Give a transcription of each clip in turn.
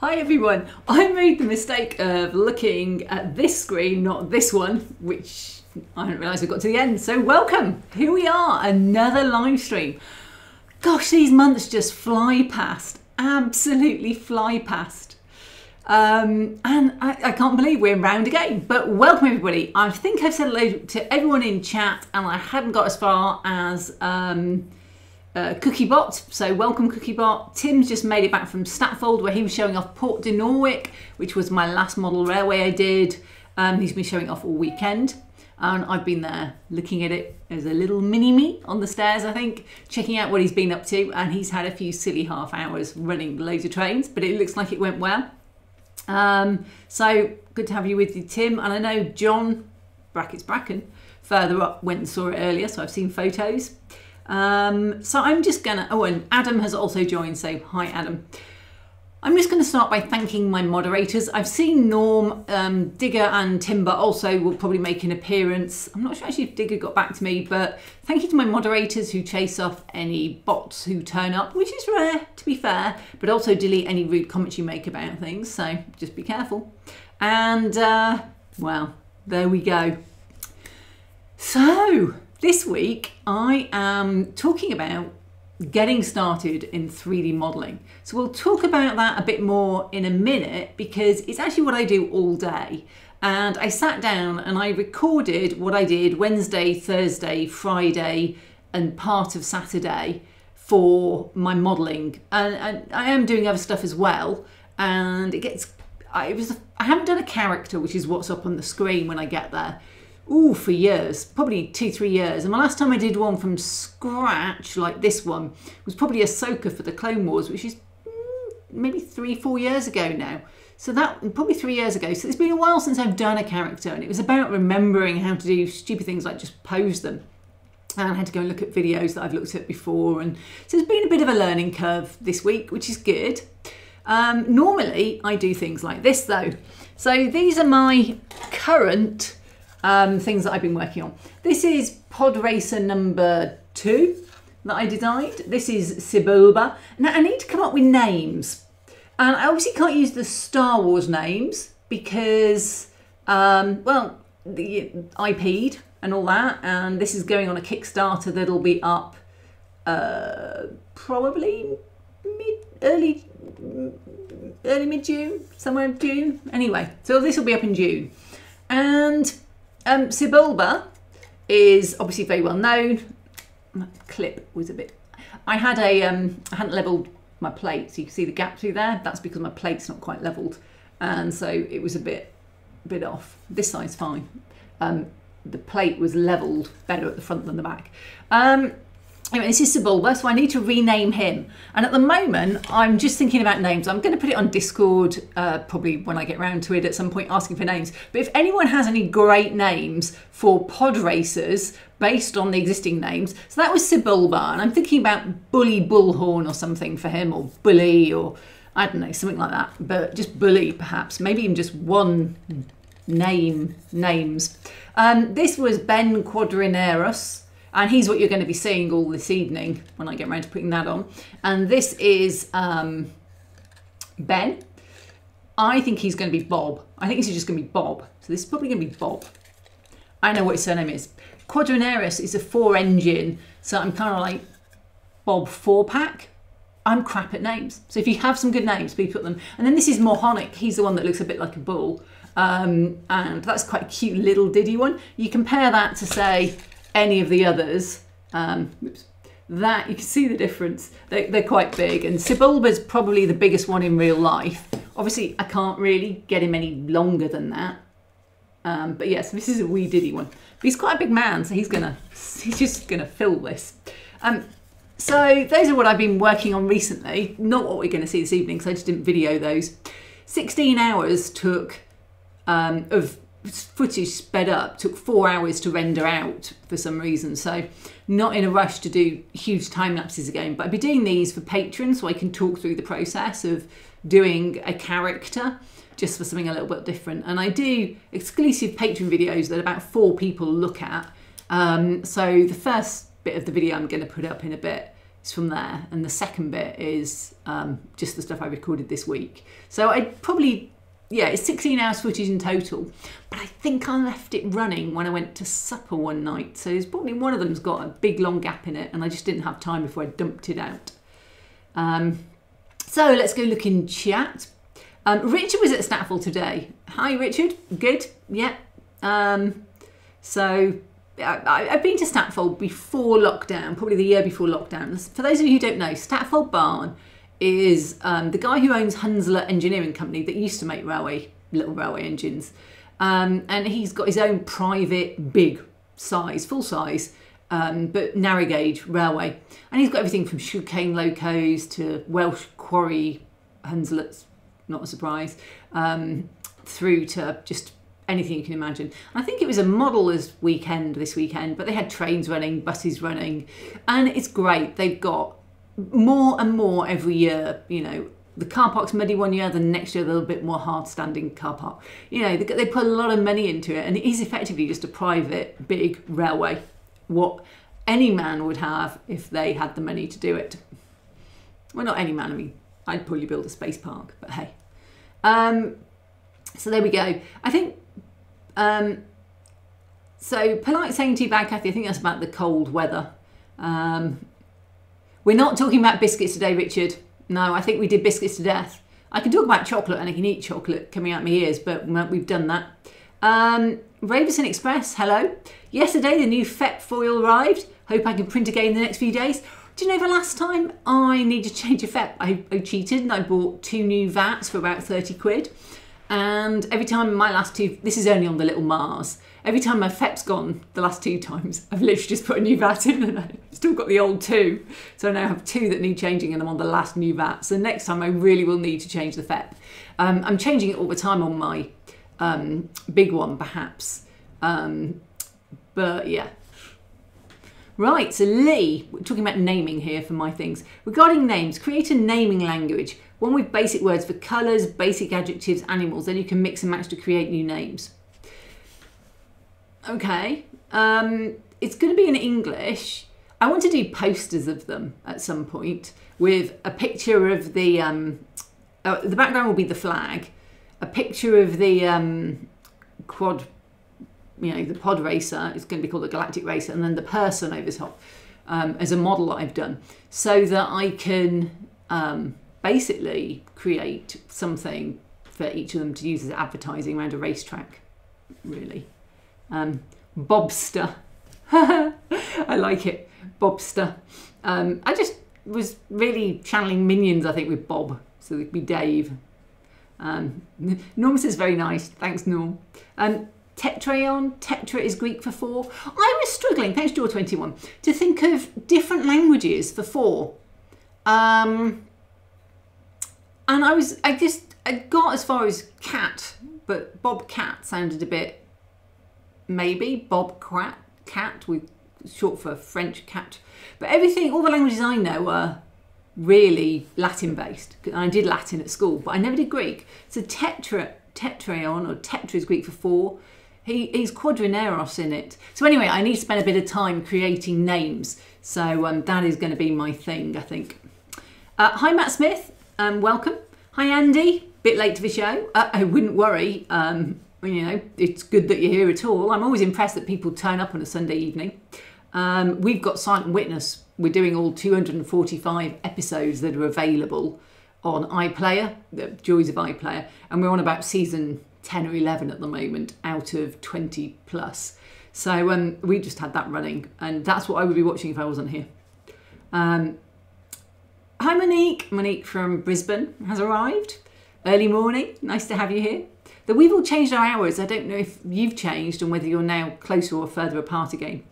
Hi everyone. I made the mistake of looking at this screen, not this one, which I didn't realise I got to the end. So welcome. Here we are, another live stream. Gosh, these months just fly past. Absolutely fly past. Um, and I, I, can't believe we're round again. But welcome everybody. I think I've said hello to everyone in chat, and I hadn't got as far as um, uh, CookieBot. So welcome CookieBot. Tim's just made it back from Statfold where he was showing off Port de Norwich, which was my last model railway I did. Um, he's been showing off all weekend. And I've been there looking at it as a little mini me on the stairs, I think, checking out what he's been up to. And he's had a few silly half hours running loads of trains, but it looks like it went well. Um, so good to have you with you, Tim. And I know John, brackets Bracken, further up went and saw it earlier, so I've seen photos. Um, so I'm just gonna, oh, and Adam has also joined, so hi Adam. I'm just going to start by thanking my moderators. I've seen Norm, um, Digger and Timber also will probably make an appearance. I'm not sure actually if Digger got back to me, but thank you to my moderators who chase off any bots who turn up, which is rare to be fair, but also delete any rude comments you make about things, so just be careful. And, uh, well, there we go. So, this week, I am talking about getting started in 3D modeling. So we'll talk about that a bit more in a minute because it's actually what I do all day. And I sat down and I recorded what I did Wednesday, Thursday, Friday, and part of Saturday for my modeling. And, and I am doing other stuff as well. And it gets, I was, I haven't done a character, which is what's up on the screen when I get there ooh, for years, probably two, three years. And the last time I did one from scratch, like this one, was probably a Ahsoka for the Clone Wars, which is mm, maybe three, four years ago now. So that probably three years ago. So it's been a while since I've done a character, and it was about remembering how to do stupid things like just pose them. And I had to go and look at videos that I've looked at before, and so it's been a bit of a learning curve this week, which is good. Um, normally, I do things like this though. So these are my current um, things that I've been working on. This is Pod Racer number two that I designed. This is Sebulba. Now I need to come up with names. And I obviously can't use the Star Wars names because, um, well, the IP'd and all that. And this is going on a Kickstarter that'll be up uh, probably mid, early, early mid June, somewhere in June. Anyway, so this will be up in June. And um, Sebulba is obviously very well known. My clip was a bit. I had a um, I hadn't levelled my plate, so you can see the gap through there. That's because my plate's not quite levelled, and so it was a bit bit off. This side's fine. Um, the plate was levelled better at the front than the back. Um, this is Sebulba, so I need to rename him. And at the moment, I'm just thinking about names. I'm going to put it on Discord, uh, probably when I get round to it at some point, asking for names. But if anyone has any great names for pod racers based on the existing names, so that was Sebulba, and I'm thinking about Bully Bullhorn or something for him, or Bully, or I don't know, something like that. But just Bully, perhaps. Maybe even just one name, names. Um, this was Ben Quadrineros and he's what you're going to be seeing all this evening when I get around to putting that on. And this is um, Ben. I think he's going to be Bob. I think he's just going to be Bob. So this is probably going to be Bob. I know what his surname is. Quadrineris is a four engine, so I'm kind of like Bob four pack. I'm crap at names. So if you have some good names, please put them. And then this is Mawhonic. He's the one that looks a bit like a bull. Um, and that's quite a cute little diddy one. You compare that to say any of the others, um, that you can see the difference. They, they're quite big, and is probably the biggest one in real life. Obviously, I can't really get him any longer than that. Um, but yes, this is a wee diddy one. But he's quite a big man, so he's gonna he's just gonna fill this. Um, so those are what I've been working on recently. Not what we're going to see this evening, because I just didn't video those. 16 hours took um, of footage sped up took four hours to render out for some reason so not in a rush to do huge time lapses again. But I'd be doing these for patrons so i can talk through the process of doing a character just for something a little bit different. And i do exclusive patron videos that about four people look at. Um, so the first bit of the video i'm going to put up in a bit is from there, and the second bit is um, just the stuff I recorded this week. So I'd probably yeah, it's 16 hours footage in total. But I think I left it running when I went to supper one night. So there's probably one of them's got a big long gap in it, and I just didn't have time before I dumped it out. Um, so let's go look in chat. Um, Richard was at Statfold today. Hi, Richard. Good. Yeah. Um, so I, have been to Statfold before lockdown, probably the year before lockdown. For those of you who don't know, Statfold Barn is um, the guy who owns Hunslet Engineering Company that used to make railway little railway engines, um, and he's got his own private big size, full size, um, but narrow gauge railway, and he's got everything from sugarcane locos to Welsh quarry Hunslets, not a surprise, um, through to just anything you can imagine. I think it was a modelers weekend this weekend, but they had trains running, buses running, and it's great. They've got more and more every year, you know, the car park's muddy one year, the next year a little bit more hard standing car park. You know, they, put a lot of money into it and it is effectively just a private big railway. What any man would have if they had the money to do it. Well, not any man, I mean, I'd probably build a space park, but hey. Um, so there we go. I think, um, so polite saying to you back, Kathy, I think that's about the cold weather. Um, we're not talking about biscuits today, Richard. No, I think we did biscuits to death. I can talk about chocolate and I can eat chocolate coming out my ears, but we've done that. Um, Ravenson Express, hello. Yesterday the new FEP foil arrived. Hope I can print again in the next few days. Do you know the last time I needed to change a FEP? I, I cheated and I bought two new VATs for about 30 quid. And every time my last two, this is only on the little Mars, every time my FEP's gone the last two times, I've literally just put a new VAT in and I've still got the old two. So I now have two that need changing and I'm on the last new VAT. So next time I really will need to change the FEP. Um, I'm changing it all the time on my um, big one, perhaps. Um, but yeah. Right, so Lee, we're talking about naming here for my things. Regarding names, create a naming language, one with basic words for colours, basic adjectives, animals, then you can mix and match to create new names. Okay. Um, it's going to be in English. I want to do posters of them at some point with a picture of the um, uh, the background will be the flag, a picture of the um, quad, you know, the pod racer. It's going to be called the Galactic Racer, and then the person over top um, as a model I've done, so that I can um, basically create something for each of them to use as advertising around a racetrack. Really. Um, Bobster. I like it. Bobster. Um, I just was really channeling minions, I think, with Bob. So it'd be Dave. Um, Norm says very nice. Thanks, Norm. Um. Tetra is Greek for four. I was struggling, thanks, Jaw21, to think of different languages for four. Um, and I was, I just, I got as far as cat, but Bob Cat sounded a bit maybe Bob Cat, cat with short for French cat. But everything, all the languages I know are really Latin based. I did Latin at school, but I never did Greek. So tetra, tetraion or tetra is Greek for four. He, he's quadrineros in it. So anyway, I need to spend a bit of time creating names. So um, that is going to be my thing, I think. Uh, hi, Matt Smith. Um, welcome. Hi, Andy. Bit late to the show. Uh, I wouldn't worry. Um, you know, it's good that you're here at all. I'm always impressed that people turn up on a Sunday evening. Um, we've got Silent Witness. We're doing all 245 episodes that are available on iPlayer, the joys of iPlayer, and we're on about season 10 or 11 at the moment out of 20 plus. So um, we just had that running, and that's what I would be watching if I wasn't here. Um, hi, Monique. Monique from Brisbane has arrived. Early morning. Nice to have you here. Though we've all changed our hours, I don't know if you've changed and whether you're now closer or further apart again.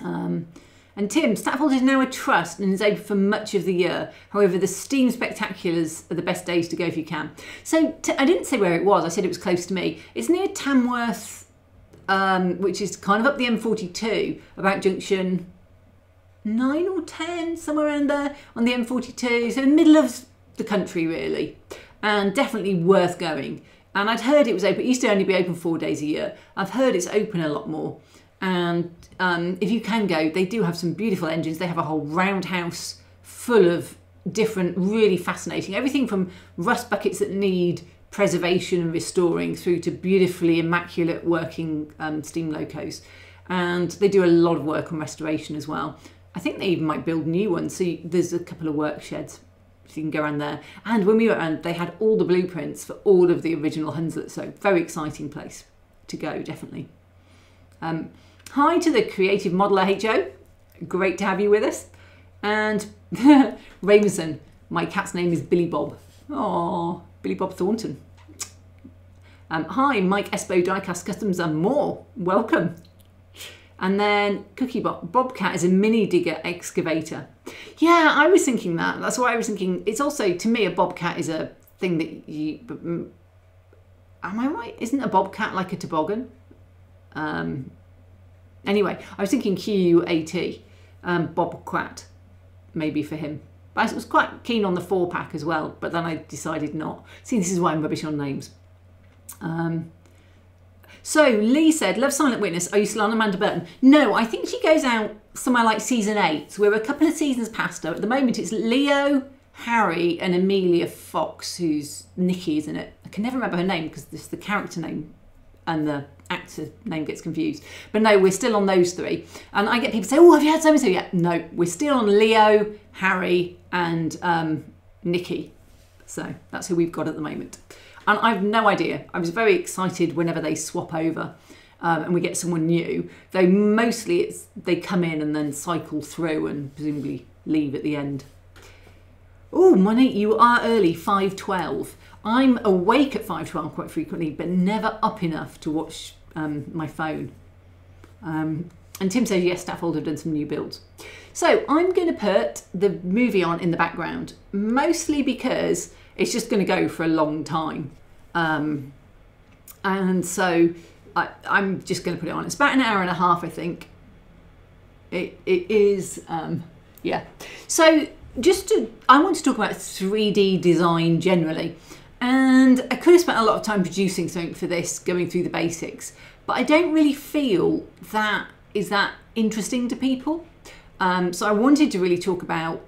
Um, and Tim, Statfold is now a trust and is open for much of the year. However, the Steam Spectaculars are the best days to go if you can. So I didn't say where it was, I said it was close to me. It's near Tamworth, um, which is kind of up the M42, about junction 9 or 10, somewhere around there on the M42. So in the middle of the country, really. And definitely worth going. And I'd heard it was open, it used to only be open four days a year. I've heard it's open a lot more. And um, if you can go, they do have some beautiful engines. They have a whole roundhouse full of different, really fascinating everything from rust buckets that need preservation and restoring through to beautifully immaculate working um, steam locos. And they do a lot of work on restoration as well. I think they even might build new ones. So you, there's a couple of work sheds so you can go around there. And when we were around, they had all the blueprints for all of the original Hunslet. So very exciting place to go, definitely. Um, hi to the creative modeler HO. Great to have you with us. And Ravenson, my cat's name is Billy Bob. Oh, Billy Bob Thornton. Um, hi, Mike Espo Diecast Customs and more. Welcome. And then Cookie Bob, Bobcat is a mini digger excavator. Yeah, I was thinking that. That's why I was thinking. It's also to me a Bobcat is a thing that you. Mm, am I right? Isn't a Bobcat like a toboggan? Um, anyway, I was thinking Q A T, um, Bobcat, maybe for him. But I was quite keen on the four pack as well, but then I decided not. See, this is why I'm rubbish on names. Um, so Lee said, Love Silent Witness. Are you still on Amanda Burton? No, I think she goes out somewhere like season eight. So we're a couple of seasons past her. At the moment, it's Leo, Harry, and Emilia Fox, who's Nikki, isn't it? I can never remember her name because this the character name and the actor name gets confused. But no, we're still on those three. And I get people say, "Oh, have you had so and so yet?" No, we're still on Leo, Harry, and um, Nikki. So that's who we've got at the moment. And I've no idea. I was very excited whenever they swap over. Um, and we get someone new. Though mostly it's they come in and then cycle through and presumably leave at the end. Oh, money, you are early, 5.12. I'm awake at 5.12 quite frequently, but never up enough to watch um, my phone. Um, and Tim says, yes, Statfold have done some new builds. So I'm going to put the movie on in the background, mostly because it's just going to go for a long time. Um, and so I, am just going to put it on. It's about an hour and a half, I think. It, it is, um, yeah. So just to, I want to talk about 3D design generally. And I could have spent a lot of time producing something for this, going through the basics, but I don't really feel that is that interesting to people. Um, so I wanted to really talk about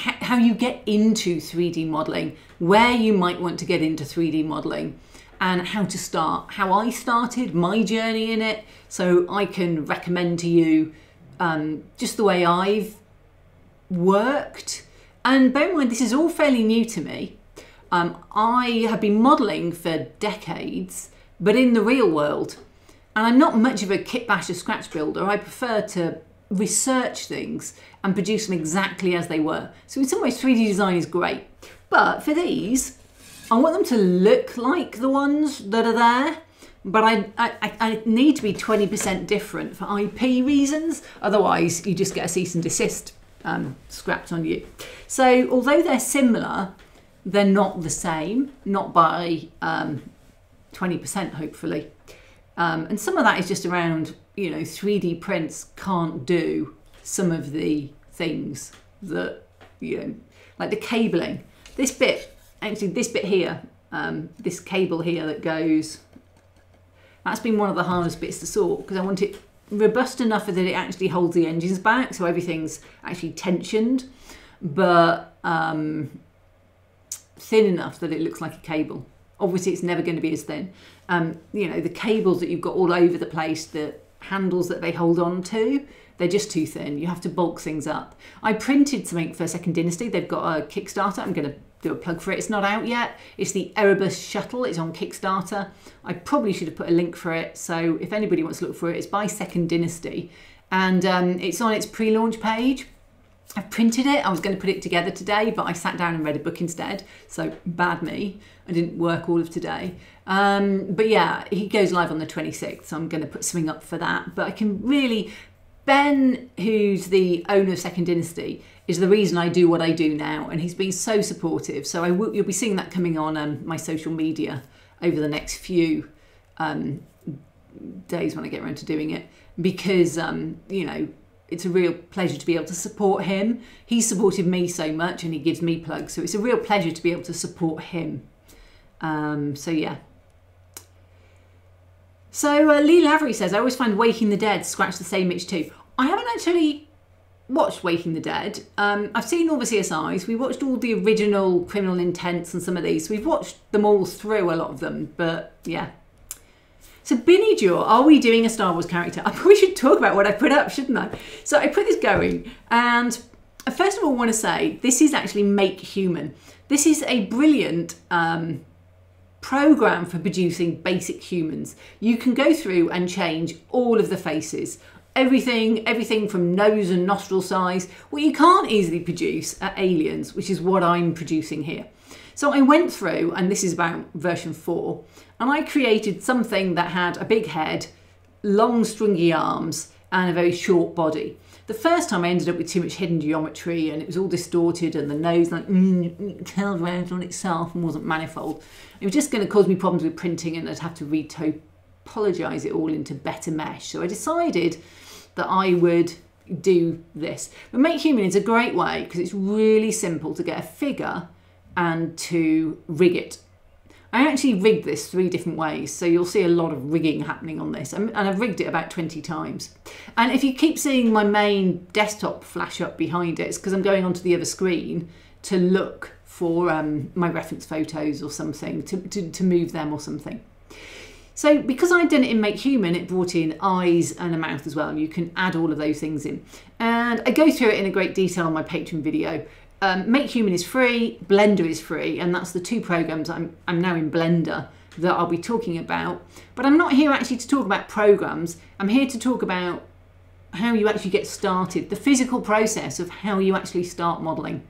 how you get into 3D modeling, where you might want to get into 3D modeling, and how to start, how I started, my journey in it, so I can recommend to you um, just the way I've worked. And bear in mind, this is all fairly new to me. Um, I have been modelling for decades, but in the real world. And I'm not much of a kit basher scratch builder. I prefer to research things and produce them exactly as they were. So in some ways 3D design is great. But for these, I want them to look like the ones that are there, but I, I, I need to be 20% different for IP reasons. Otherwise, you just get a cease and desist um, scrapped on you. So although they're similar, they're not the same, not by um, 20% hopefully. Um, and some of that is just around, you know, 3D prints can't do some of the things that, you know, like the cabling. This bit, actually this bit here, um, this cable here that goes, that's been one of the hardest bits to sort because I want it robust enough that it actually holds the engines back so everything's actually tensioned but um, thin enough that it looks like a cable. Obviously it's never going to be as thin. Um, you know, the cables that you've got all over the place, the handles that they hold on to, they're just too thin. You have to bulk things up. I printed something for Second Dynasty. They've got a Kickstarter. I'm going to do a plug for it. It's not out yet. It's the Erebus Shuttle. It's on Kickstarter. I probably should have put a link for it. So if anybody wants to look for it, it's by Second Dynasty. And um, it's on its pre-launch page. I've printed it. I was going to put it together today, but I sat down and read a book instead. So bad me. I didn't work all of today. Um, but yeah, he goes live on the 26th. So I'm going to put something up for that. But I can really Ben, who's the owner of Second Dynasty, is the reason I do what I do now, and he's been so supportive. So I will, you'll be seeing that coming on um, my social media over the next few um, days when I get around to doing it, because um, you know it's a real pleasure to be able to support him. He's supported me so much, and he gives me plugs, so it's a real pleasure to be able to support him. Um, so yeah, So uh, Lee Lavery says, I always find Waking the Dead scratch the same itch too. I haven't actually watched Waking the Dead. Um, I've seen all the CSIs. We watched all the original Criminal Intents and some of these. We've watched them all through, a lot of them. But yeah. So Binny Jaw, are we doing a Star Wars character? I probably should talk about what I put up, shouldn't I? So I put this going and first of all I want to say this is actually Make Human. This is a brilliant um, program for producing basic humans. You can go through and change all of the faces, everything, everything from nose and nostril size. What you can't easily produce are aliens, which is what I'm producing here. So I went through, and this is about version four, and I created something that had a big head, long stringy arms, and a very short body. The first time I ended up with too much hidden geometry and it was all distorted and the nose like mm, curled around on itself and wasn't manifold. It was just going to cause me problems with printing and I'd have to retopologize it all into better mesh. So I decided that I would do this. But Make Human is a great way because it's really simple to get a figure and to rig it I actually rigged this three different ways, so you'll see a lot of rigging happening on this, and I've rigged it about 20 times. And if you keep seeing my main desktop flash up behind it, it's because I'm going onto the other screen to look for um, my reference photos or something, to, to, to move them or something. So because I'd done it in Make Human, it brought in eyes and a mouth as well. You can add all of those things in. And I go through it in a great detail on my Patreon video. Um, Make Human is free, Blender is free, and that's the two programs I'm, I'm now in Blender that I'll be talking about. But I'm not here actually to talk about programs, I'm here to talk about how you actually get started, the physical process of how you actually start modelling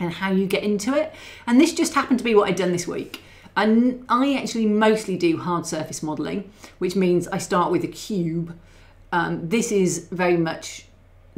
and how you get into it. And this just happened to be what I'd done this week. And I actually mostly do hard surface modelling, which means I start with a cube. Um, this is very much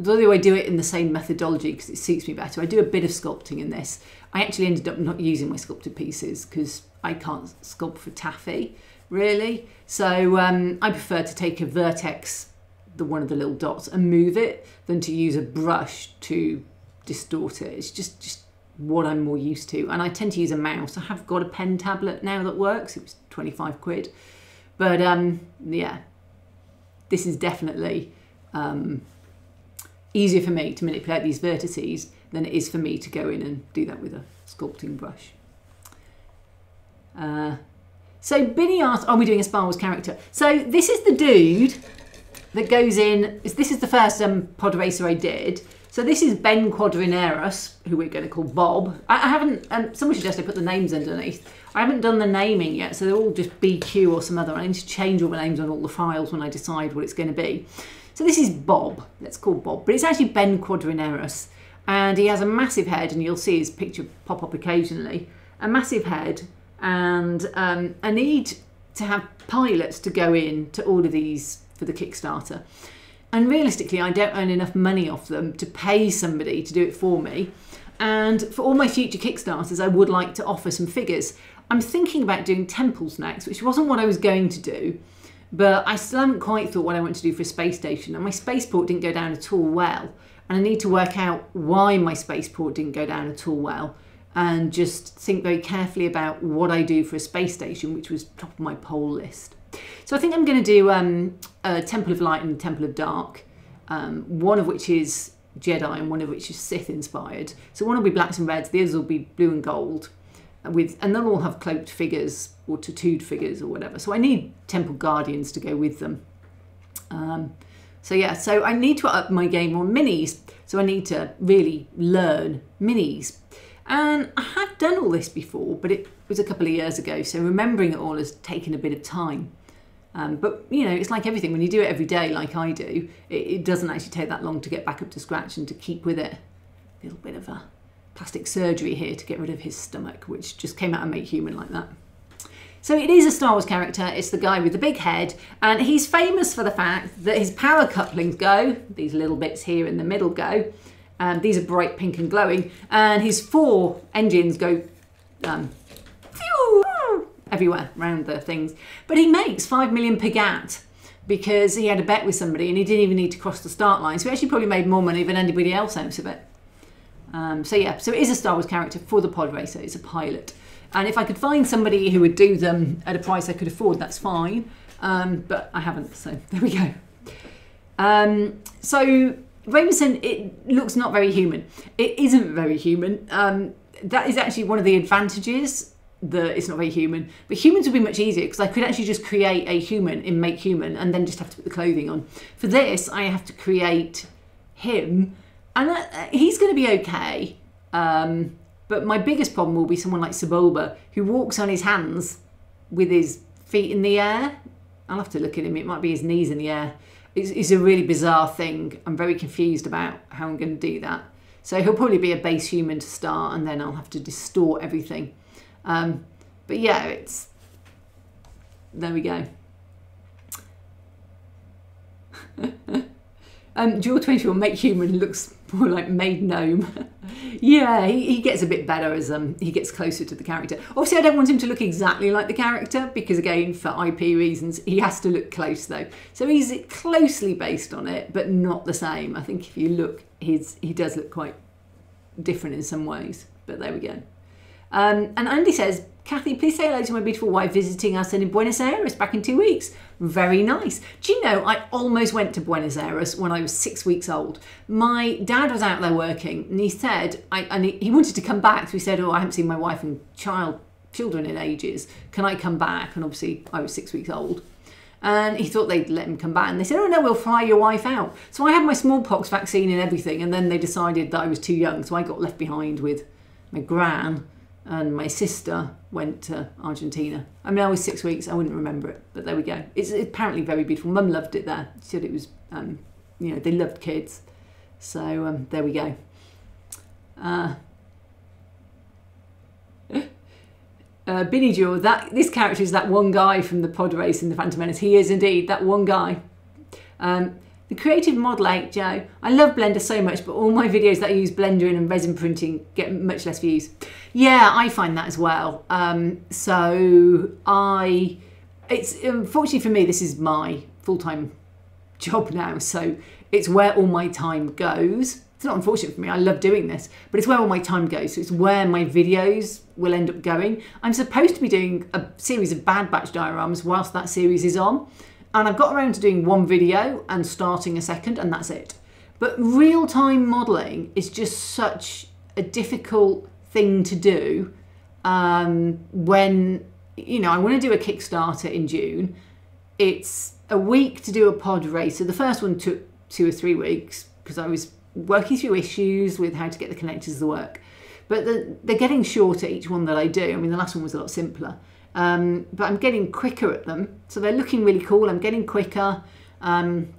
although I do it in the same methodology because it suits me better, I do a bit of sculpting in this. I actually ended up not using my sculpted pieces because I can't sculpt for taffy, really. So um, I prefer to take a vertex, the one of the little dots, and move it than to use a brush to distort it. It's just, just what I'm more used to. And I tend to use a mouse. I have got a pen tablet now that works. It was 25 quid. But um, yeah, this is definitely um, easier for me to manipulate these vertices than it is for me to go in and do that with a sculpting brush. Uh, so Binny asked, are we doing a Star Wars character? So this is the dude that goes in, this is the first um, pod racer I did. So this is Ben Quadrineros, who we're going to call Bob. I, I haven't, um, someone suggested I put the names underneath. I haven't done the naming yet, so they're all just BQ or some other. I need to change all the names on all the files when I decide what it's going to be. So this is Bob, let's call Bob, but it's actually Ben Quadrineros. And he has a massive head, and you'll see his picture pop up occasionally. A massive head, and um, a need to have pilots to go in to all of these for the Kickstarter. And realistically, I don't earn enough money off them to pay somebody to do it for me. And for all my future Kickstarters, I would like to offer some figures. I'm thinking about doing temples next, which wasn't what I was going to do. But I still haven't quite thought what I want to do for a space station. And my spaceport didn't go down at all well. And I need to work out why my spaceport didn't go down at all well. And just think very carefully about what I do for a space station, which was top of my poll list. So I think I'm going to do um, a Temple of Light and Temple of Dark, um, one of which is Jedi and one of which is Sith inspired. So one will be blacks and reds, the others will be blue and gold with and they'll all have cloaked figures or tattooed figures or whatever. So I need temple guardians to go with them. Um, so yeah, so I need to up my game on minis. So I need to really learn minis. And I have done all this before, but it was a couple of years ago. So remembering it all has taken a bit of time. Um, but you know, it's like everything. When you do it every day, like I do, it, it doesn't actually take that long to get back up to scratch and to keep with it. A little bit of a plastic surgery here to get rid of his stomach, which just came out and made human like that. So it is a Star Wars character, it's the guy with the big head, and he's famous for the fact that his power couplings go, these little bits here in the middle go, and these are bright pink and glowing, and his four engines go um, everywhere around the things. But he makes 5 million per gat because he had a bet with somebody and he didn't even need to cross the start line. So he actually probably made more money than anybody else out of it. Um, so yeah, so it is a Star Wars character for the pod racer. It's a pilot. And if I could find somebody who would do them at a price I could afford, that's fine. um, but I haven't, so there we go. Um, so Ravenson, it looks not very human. It isn't very human. Um, that is actually one of the advantages that it's not very human. But humans would be much easier because I could actually just create a human in Make Human and then just have to put the clothing on. For this, I have to create him, and uh, he's going to be okay. Um, but my biggest problem will be someone like Sebulba who walks on his hands with his feet in the air. I'll have to look at him. It might be his knees in the air. It's, it's a really bizarre thing. I'm very confused about how I'm going to do that. So he'll probably be a base human to start, and then I'll have to distort everything. Um, but yeah, it's there we go. um, Dual 24 Make Human looks more like Made Gnome. yeah, he, he gets a bit better as um, he gets closer to the character. Obviously, I don't want him to look exactly like the character because, again, for IP reasons, he has to look close though. So he's closely based on it, but not the same. I think if you look, his he does look quite different in some ways. But there we go. Um, and Andy says, Kathy, please say hello to my beautiful wife visiting us in Buenos Aires back in two weeks. Very nice. Do you know, I almost went to Buenos Aires when I was six weeks old. My dad was out there working and he said, I, and he, wanted to come back. So he said, Oh, I haven't seen my wife and child, children in ages. Can I come back? And obviously, I was six weeks old. And he thought they'd let him come back. And they said, Oh, no, we'll fly your wife out. So I had my smallpox vaccine and everything. And then they decided that I was too young. So I got left behind with my gran and my sister went to Argentina. I mean, I was six weeks, I wouldn't remember it, but there we go. It's apparently very beautiful. Mum loved it there. She said it was, um, you know, they loved kids. So um, there we go. Uh, uh, Billy Joe, that this character is that one guy from the pod race in the Phantom Menace. He is indeed that one guy. Um, the creative model 8, Joe. I love Blender so much, but all my videos that I use Blender in and resin printing get much less views. Yeah, I find that as well. Um, so I, it's unfortunately for me, this is my full-time job now. So it's where all my time goes. It's not unfortunate for me. I love doing this, but it's where all my time goes. So it's where my videos will end up going. I'm supposed to be doing a series of Bad Batch dioramas whilst that series is on. And I've got around to doing one video and starting a second, and that's it. But real time modeling is just such a difficult thing to do um, when, you know, I want to do a Kickstarter in June. It's a week to do a pod race. So the first one took two or three weeks because I was working through issues with how to get the connectors to work. But the, they're getting shorter each one that I do. I mean, the last one was a lot simpler. Um, but I'm getting quicker at them. So they're looking really cool. I'm getting quicker. Um,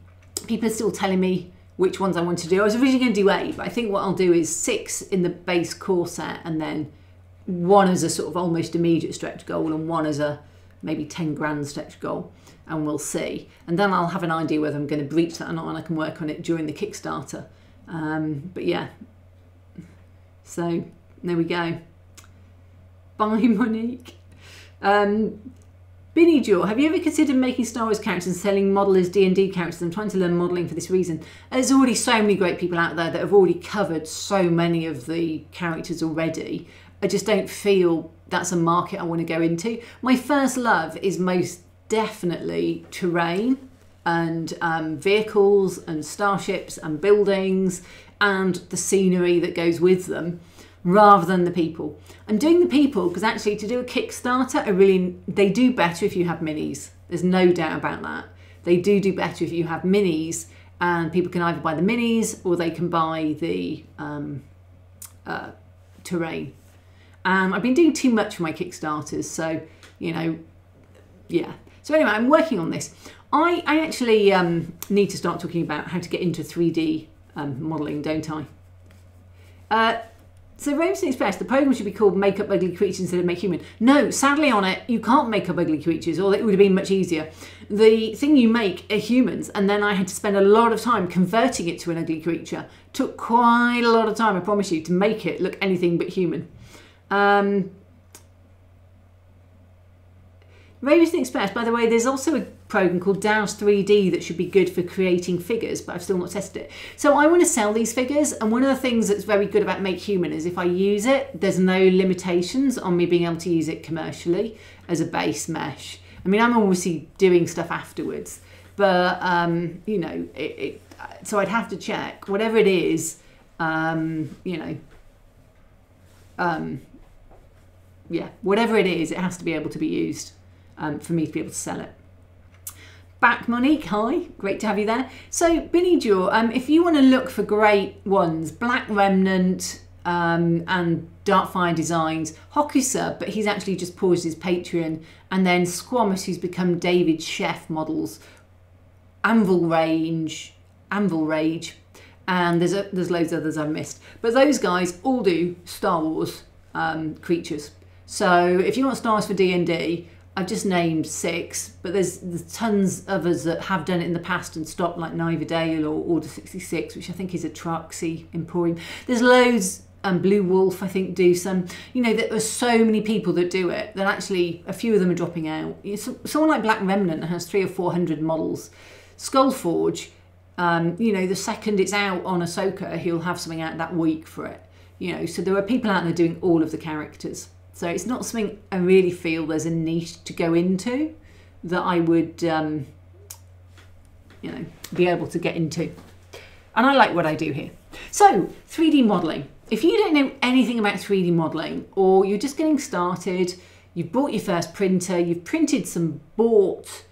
people are still telling me which ones I want to do. I was originally going to do eight, but I think what I'll do is six in the base core set and then one as a sort of almost immediate stretch goal and one as a maybe 10 grand stretch goal and we'll see. And then I'll have an idea whether I'm going to breach that or not and I can work on it during the Kickstarter. Um, but yeah, so there we go. Bye, Monique. Um, Binny Jaw, have you ever considered making Star Wars characters and selling model as D&D characters? I'm trying to learn modelling for this reason. There's already so many great people out there that have already covered so many of the characters already. I just don't feel that's a market I want to go into. My first love is most definitely terrain and um, vehicles and starships and buildings and the scenery that goes with them rather than the people. I'm doing the people because actually to do a Kickstarter, I really they do better if you have minis. There's no doubt about that. They do do better if you have minis, and people can either buy the minis or they can buy the um, uh, terrain. And I've been doing too much for my Kickstarters, so you know, yeah. So anyway, I'm working on this. I, I actually um, need to start talking about how to get into 3D um, modelling, don't I? Uh, so Ravenson Express, the program should be called Make Up Ugly Creatures instead of Make Human. No, sadly on it, you can't make up ugly creatures, or it would have been much easier. The thing you make are humans, and then I had to spend a lot of time converting it to an ugly creature. Took quite a lot of time, I promise you, to make it look anything but human. Um, Ravenson Express, by the way, there's also a program called Daz 3D that should be good for creating figures, but I've still not tested it. So I want to sell these figures, and one of the things that's very good about Make Human is if I use it, there's no limitations on me being able to use it commercially as a base mesh. I mean, I'm obviously doing stuff afterwards, but um, you know, it, it, so I'd have to check whatever it is. Um, you know, um, yeah, whatever it is, it has to be able to be used um, for me to be able to sell it. Back Monique, hi, great to have you there. So Billy Jaw, um, if you want to look for great ones, Black Remnant um, and Darkfire Designs, Hokusa, but he's actually just paused his Patreon, and then Squamous, who's become David chef models, Anvil Range, Anvil Rage, and there's a, there's loads of others I've missed. But those guys all do Star Wars um, creatures. So if you want Star Wars for D and D, I've just named six, but there's, there's tons of others that have done it in the past and stopped, like Nivedale or Order 66, which I think is a Traxi Emporium. There's loads, um, Blue Wolf, I think, do some. You know, there are so many people that do it that actually a few of them are dropping out. Someone like Black Remnant has three or four hundred models. Skullforge, um, you know, the second it's out on Ahsoka, he'll have something out that week for it. You know, so there are people out there doing all of the characters. So it's not something I really feel there's a niche to go into that I would, um, you know, be able to get into. And I like what I do here. So 3D modelling. If you don't know anything about 3D modelling or you're just getting started, you've bought your first printer, you've printed some bought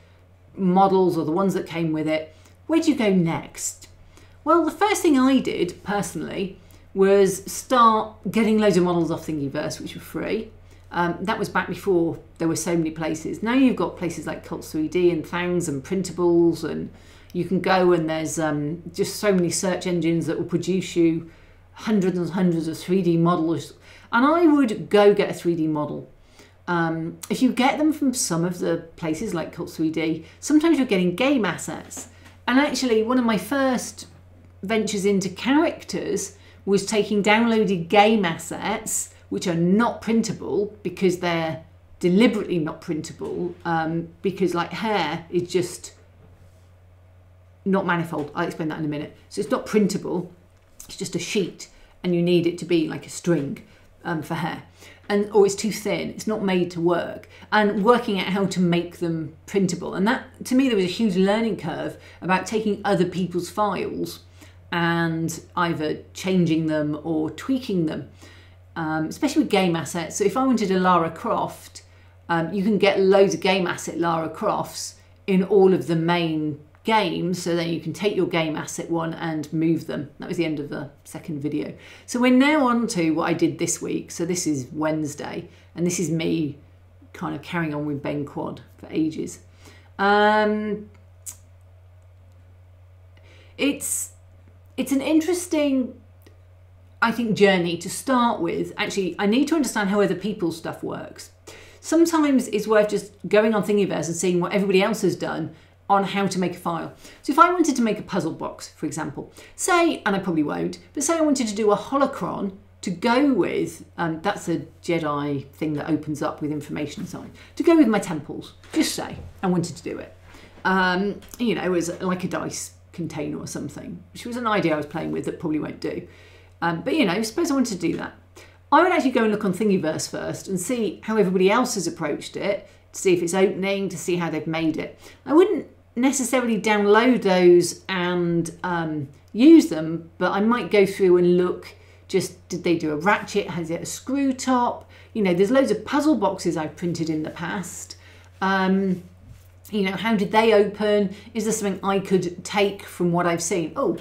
models or the ones that came with it, where do you go next? Well, the first thing I did personally was start getting loads of models off Thingiverse, which were free. Um, that was back before there were so many places. Now you've got places like Cults 3D and Fangs and Printables, and you can go and there's um, just so many search engines that will produce you hundreds and hundreds of 3D models. And I would go get a 3D model. Um, if you get them from some of the places like Cults 3D, sometimes you're getting game assets. And actually, one of my first ventures into characters was taking downloaded game assets, which are not printable because they're deliberately not printable, um, because like hair is just not manifold. I'll explain that in a minute. So it's not printable, it's just a sheet, and you need it to be like a string um, for hair. And, or it's too thin, it's not made to work. And working out how to make them printable. And that, to me, there was a huge learning curve about taking other people's files and either changing them or tweaking them, um, especially with game assets. So if I wanted a Lara Croft, um, you can get loads of game asset Lara Crofts in all of the main games so then you can take your game asset one and move them. That was the end of the second video. So we're now on to what I did this week. So this is Wednesday and this is me kind of carrying on with Ben Quad for ages. Um, it's it's an interesting, I think, journey to start with. Actually, I need to understand how other people's stuff works. Sometimes it's worth just going on Thingiverse and seeing what everybody else has done on how to make a file. So if I wanted to make a puzzle box, for example, say, and I probably won't, but say I wanted to do a holocron to go with, um, that's a Jedi thing that opens up with information inside, to go with my temples, just say I wanted to do it. Um, you know, as like a dice container or something, which was an idea I was playing with that probably won't do. Um, but you know, suppose I wanted to do that. I would actually go and look on Thingiverse first and see how everybody else has approached it, to see if it's opening, to see how they've made it. I wouldn't necessarily download those and um, use them, but I might go through and look just did they do a ratchet? Has it a screw top? You know, there's loads of puzzle boxes I've printed in the past. Um, you know, how did they open? Is there something I could take from what I've seen? Oh,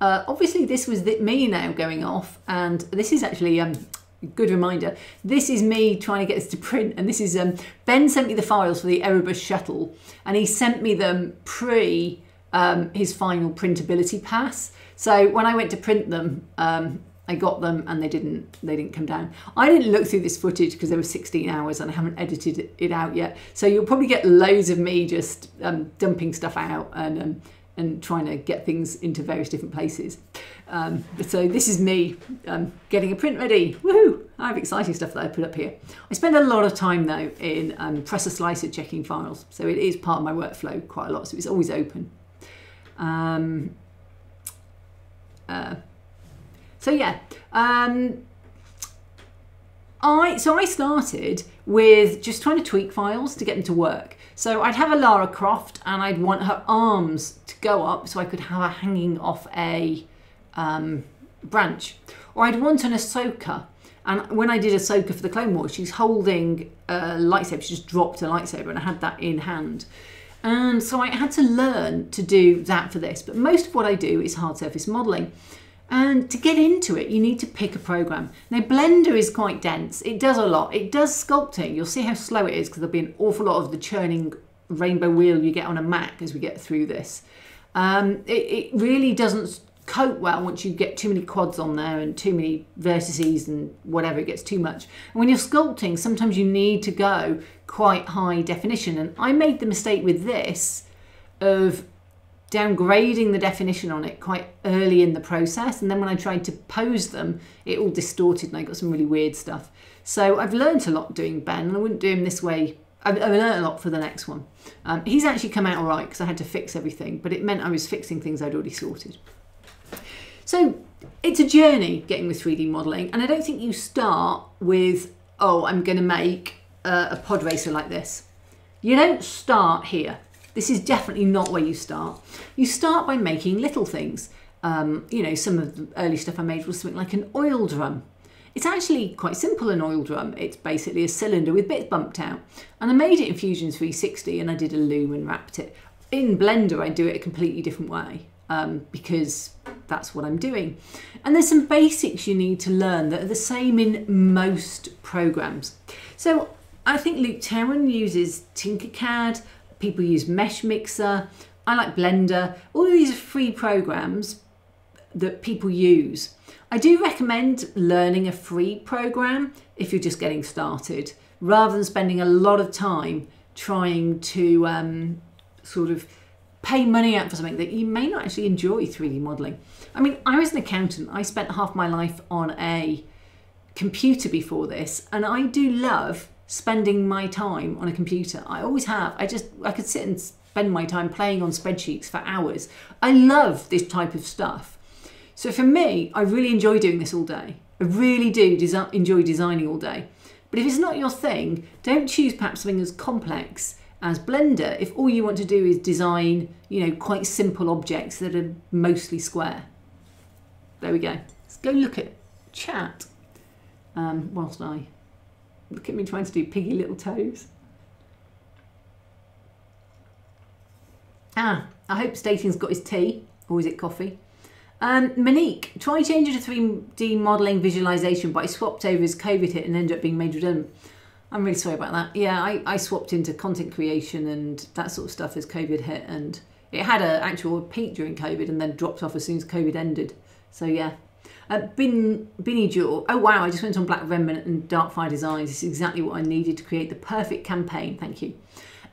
uh, obviously this was the, me now going off, and this is actually um, a good reminder. This is me trying to get this to print, and this is um, Ben sent me the files for the Erebus shuttle, and he sent me them pre um, his final printability pass. So when I went to print them, um, I got them and they didn't they didn't come down. I didn't look through this footage because there were 16 hours and I haven't edited it out yet. So you'll probably get loads of me just um, dumping stuff out and um, and trying to get things into various different places. Um, so this is me um, getting a print ready. Woohoo! I have exciting stuff that I put up here. I spend a lot of time though in um, Prusa Slicer checking files. So it is part of my workflow quite a lot. So it's always open. Um, uh, so yeah, um, I so I started with just trying to tweak files to get them to work. So I'd have a Lara Croft and I'd want her arms to go up so I could have her hanging off a um, branch. Or I'd want an Ahsoka. And when I did Ahsoka for the Clone Wars, she's holding a lightsaber. She just dropped a lightsaber and I had that in hand. And so I had to learn to do that for this. But most of what I do is hard surface modelling. And to get into it, you need to pick a program. Now, Blender is quite dense. It does a lot. It does sculpting. You'll see how slow it is because there'll be an awful lot of the churning rainbow wheel you get on a Mac as we get through this. Um, it, it really doesn't cope well once you get too many quads on there and too many vertices and whatever, it gets too much. And when you're sculpting, sometimes you need to go quite high definition. And I made the mistake with this of downgrading the definition on it quite early in the process. And then when I tried to pose them, it all distorted and I got some really weird stuff. So I've learned a lot doing Ben and I wouldn't do him this way. I've, I've learned a lot for the next one. Um, he's actually come out all right because I had to fix everything, but it meant I was fixing things I'd already sorted. So it's a journey getting with 3D modelling. And I don't think you start with, oh, I'm going to make a, a pod racer like this. You don't start here. This is definitely not where you start. You start by making little things. Um, you know, some of the early stuff I made was something like an oil drum. It's actually quite simple, an oil drum. It's basically a cylinder with bits bumped out. And I made it in Fusion 360 and I did a loom and wrapped it. In Blender, I do it a completely different way um, because that's what I'm doing. And there's some basics you need to learn that are the same in most programs. So I think Luke Towan uses Tinkercad, people use Mesh Mixer, I like Blender. All of these are free programs that people use. I do recommend learning a free program if you're just getting started, rather than spending a lot of time trying to um, sort of pay money out for something that you may not actually enjoy 3D modelling. I mean, I was an accountant. I spent half my life on a computer before this, and I do love spending my time on a computer. I always have. I just I could sit and spend my time playing on spreadsheets for hours. I love this type of stuff. So for me, I really enjoy doing this all day. I really do enjoy designing all day. But if it's not your thing, don't choose perhaps something as complex as Blender if all you want to do is design, you know, quite simple objects that are mostly square. There we go. Let's go look at chat um, whilst I Look at me trying to do piggy little toes. Ah, I hope Stating's got his tea, or is it coffee? Um, Monique, try changing to 3D modelling visualisation, but I swapped over as COVID hit and ended up being made redundant. I'm really sorry about that. Yeah, I, I swapped into content creation and that sort of stuff as COVID hit, and it had an actual peak during COVID and then dropped off as soon as COVID ended. So yeah, uh, Bin, Binny Jewel. Oh wow, I just went on Black Remnant and Darkfire Designs. Is exactly what I needed to create the perfect campaign. Thank you.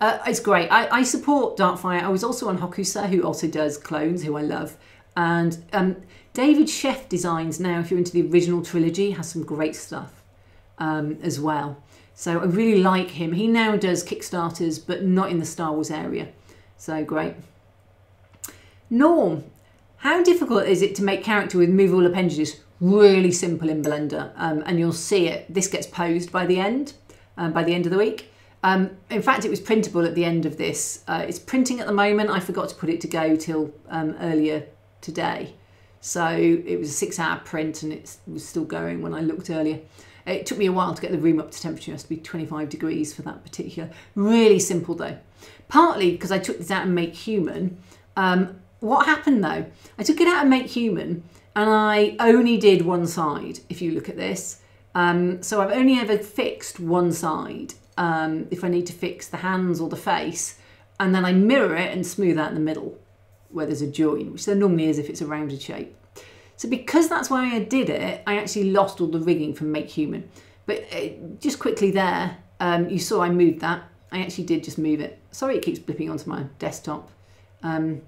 Uh, it's great. I, I, support Darkfire. I was also on Hokusa, who also does clones, who I love. And um, David Chef Designs now, if you're into the original trilogy, has some great stuff um, as well. So I really like him. He now does Kickstarters, but not in the Star Wars area. So great. Norm, how difficult is it to make character with movable appendages? Really simple in Blender, um, and you'll see it. This gets posed by the end, um, by the end of the week. Um, in fact, it was printable at the end of this. Uh, it's printing at the moment. I forgot to put it to go till um, earlier today. So it was a six hour print and it was still going when I looked earlier. It took me a while to get the room up to temperature. It has to be 25 degrees for that particular. Really simple though. Partly because I took this out and make human. Um, what happened though? I took it out of make human and I only did one side, if you look at this. Um, so I've only ever fixed one side um, if I need to fix the hands or the face. And then I mirror it and smooth out in the middle where there's a join, which there normally is if it's a rounded shape. So because that's why I did it, I actually lost all the rigging from Make Human. But uh, just quickly there, um, you saw I moved that. I actually did just move it. Sorry it keeps blipping onto my desktop. Um,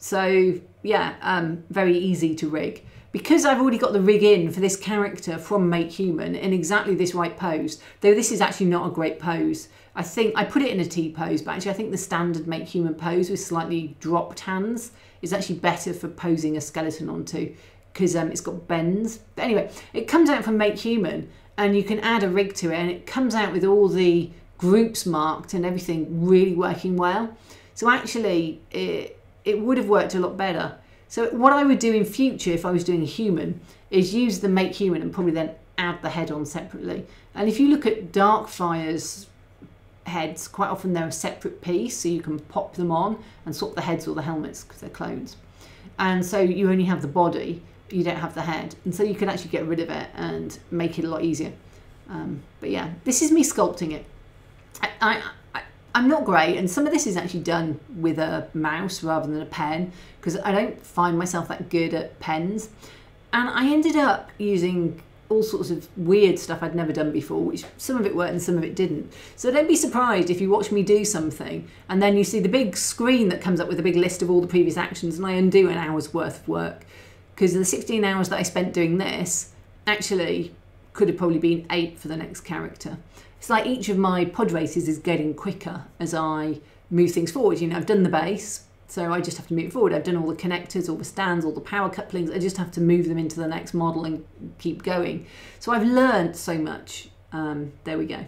so yeah, um, very easy to rig. Because I've already got the rig in for this character from Make Human in exactly this right pose, though this is actually not a great pose. I think I put it in a T pose, but actually I think the standard Make Human pose with slightly dropped hands is actually better for posing a skeleton onto because um, it's got bends. But anyway, it comes out from Make Human and you can add a rig to it and it comes out with all the groups marked and everything really working well. So actually, it, it would have worked a lot better. So what I would do in future if I was doing a human is use the make human and probably then add the head on separately. And if you look at Darkfire's heads, quite often they're a separate piece, so you can pop them on and swap the heads or the helmets because they're clones. And so you only have the body, you don't have the head. And so you can actually get rid of it and make it a lot easier. Um, but yeah, this is me sculpting it. I, I, I, I'm not great, and some of this is actually done with a mouse rather than a pen because I don't find myself that good at pens. And I ended up using all sorts of weird stuff I'd never done before, which some of it worked and some of it didn't. So don't be surprised if you watch me do something and then you see the big screen that comes up with a big list of all the previous actions and I undo an hour's worth of work. Because the 16 hours that I spent doing this actually could have probably been eight for the next character. It's like each of my pod races is getting quicker as I move things forward. You know, I've done the base, so I just have to move forward. I've done all the connectors, all the stands, all the power couplings. I just have to move them into the next model and keep going. So I've learned so much. Um, there we go.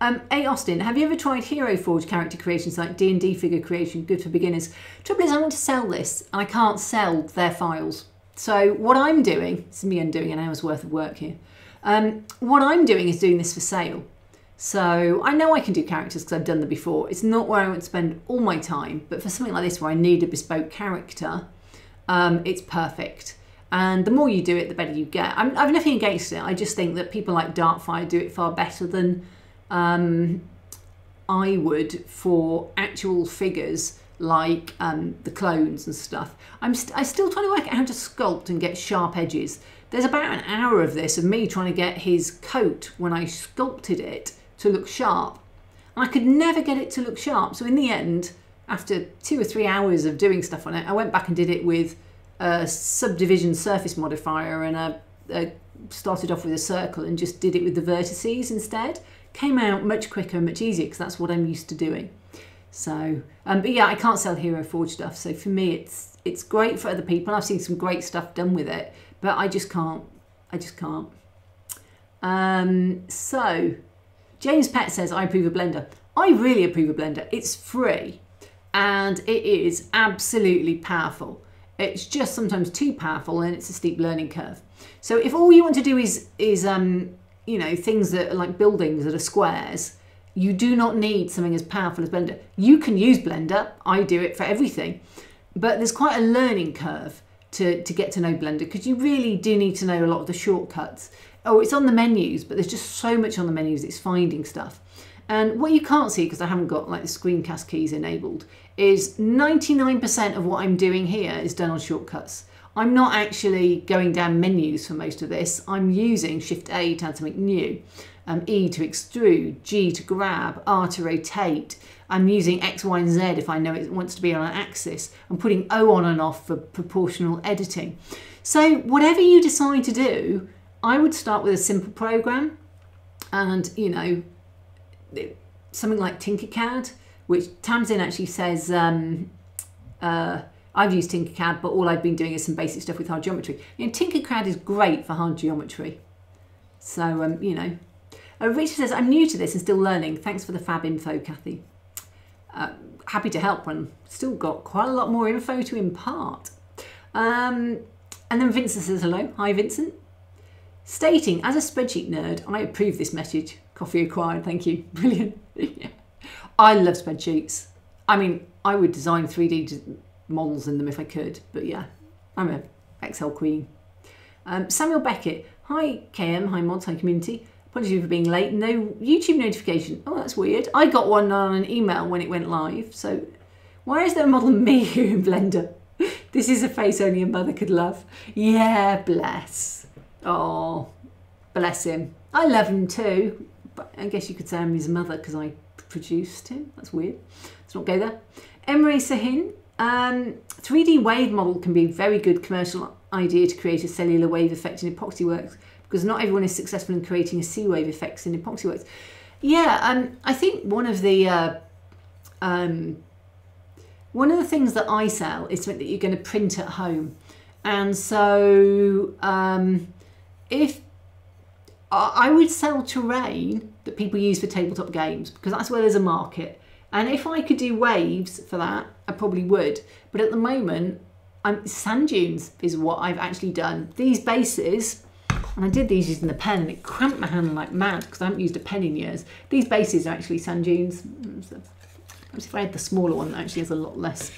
Um, A. Austin, have you ever tried Hero Forge character creations like D&D figure creation, good for beginners? Trouble is I want to sell this and I can't sell their files. So what I'm doing, this is me undoing an hour's worth of work here. Um, what I'm doing is doing this for sale. So I know I can do characters because I've done them before. It's not where I want to spend all my time, but for something like this where I need a bespoke character, um, it's perfect. And the more you do it, the better you get. i have nothing against it. I just think that people like Darkfire do it far better than um, I would for actual figures like um, the clones and stuff. I'm, st I'm still trying to work out how to sculpt and get sharp edges. There's about an hour of this of me trying to get his coat when I sculpted it to look sharp. And I could never get it to look sharp. So in the end, after two or three hours of doing stuff on it, I went back and did it with a subdivision surface modifier and started off with a circle and just did it with the vertices instead. Came out much quicker, much easier because that's what I'm used to doing. So, um, but yeah, I can't sell Hero Forge stuff. So for me, it's it's great for other people. I've seen some great stuff done with it, but I just can't. I just can't. Um, so James Pett says, I approve of Blender. I really approve of Blender. It's free and it is absolutely powerful. It's just sometimes too powerful and it's a steep learning curve. So if all you want to do is, is um, you know, things that are like buildings that are squares, you do not need something as powerful as Blender. You can use Blender. I do it for everything. But there's quite a learning curve to, to get to know Blender because you really do need to know a lot of the shortcuts oh, it's on the menus, but there's just so much on the menus, it's finding stuff. And what you can't see, because I haven't got like the screencast keys enabled, is 99% of what I'm doing here is done on shortcuts. I'm not actually going down menus for most of this. I'm using Shift A to add something new, um, E to extrude, G to grab, R to rotate. I'm using X, Y, and Z if I know it wants to be on an axis. I'm putting O on and off for proportional editing. So whatever you decide to do, I would start with a simple program and, you know, something like Tinkercad, which Tamsin actually says, um, uh, I've used Tinkercad, but all I've been doing is some basic stuff with hard geometry. You know, Tinkercad is great for hard geometry. So, um, you know. Uh, Richard says, I'm new to this and still learning. Thanks for the fab info, Kathy. Uh, happy to help when still got quite a lot more info to impart. Um, and then Vincent says hello. Hi, Vincent stating, as a spreadsheet nerd, I approve this message. Coffee acquired, thank you. Brilliant. I love spreadsheets. I mean, I would design 3D models in them if I could, but yeah, I'm a Excel queen. Um, Samuel Beckett, hi KM, hi mods, hi community. Apologies for being late. No YouTube notification. Oh, that's weird. I got one on an email when it went live. So why is there a model me here in Blender? this is a face only a mother could love. Yeah, bless. Oh, bless him. I love him too, but I guess you could say I'm his mother because I produced him. That's weird. Let's not go there. Emery Sahin. Um, 3D wave model can be a very good commercial idea to create a cellular wave effect in epoxy works because not everyone is successful in creating a sea wave effects in epoxy works. Yeah, um, I think one of the uh, um, one of the things that I sell is something that you're going to print at home, and so um, if I would sell terrain that people use for tabletop games because that's where there's a market. And if I could do waves for that, I probably would. But at the moment, I'm, sand dunes is what I've actually done. These bases, and I did these using the pen and it cramped my hand like mad because I haven't used a pen in years. These bases are actually sand dunes. If I had the smaller one, that actually has a lot less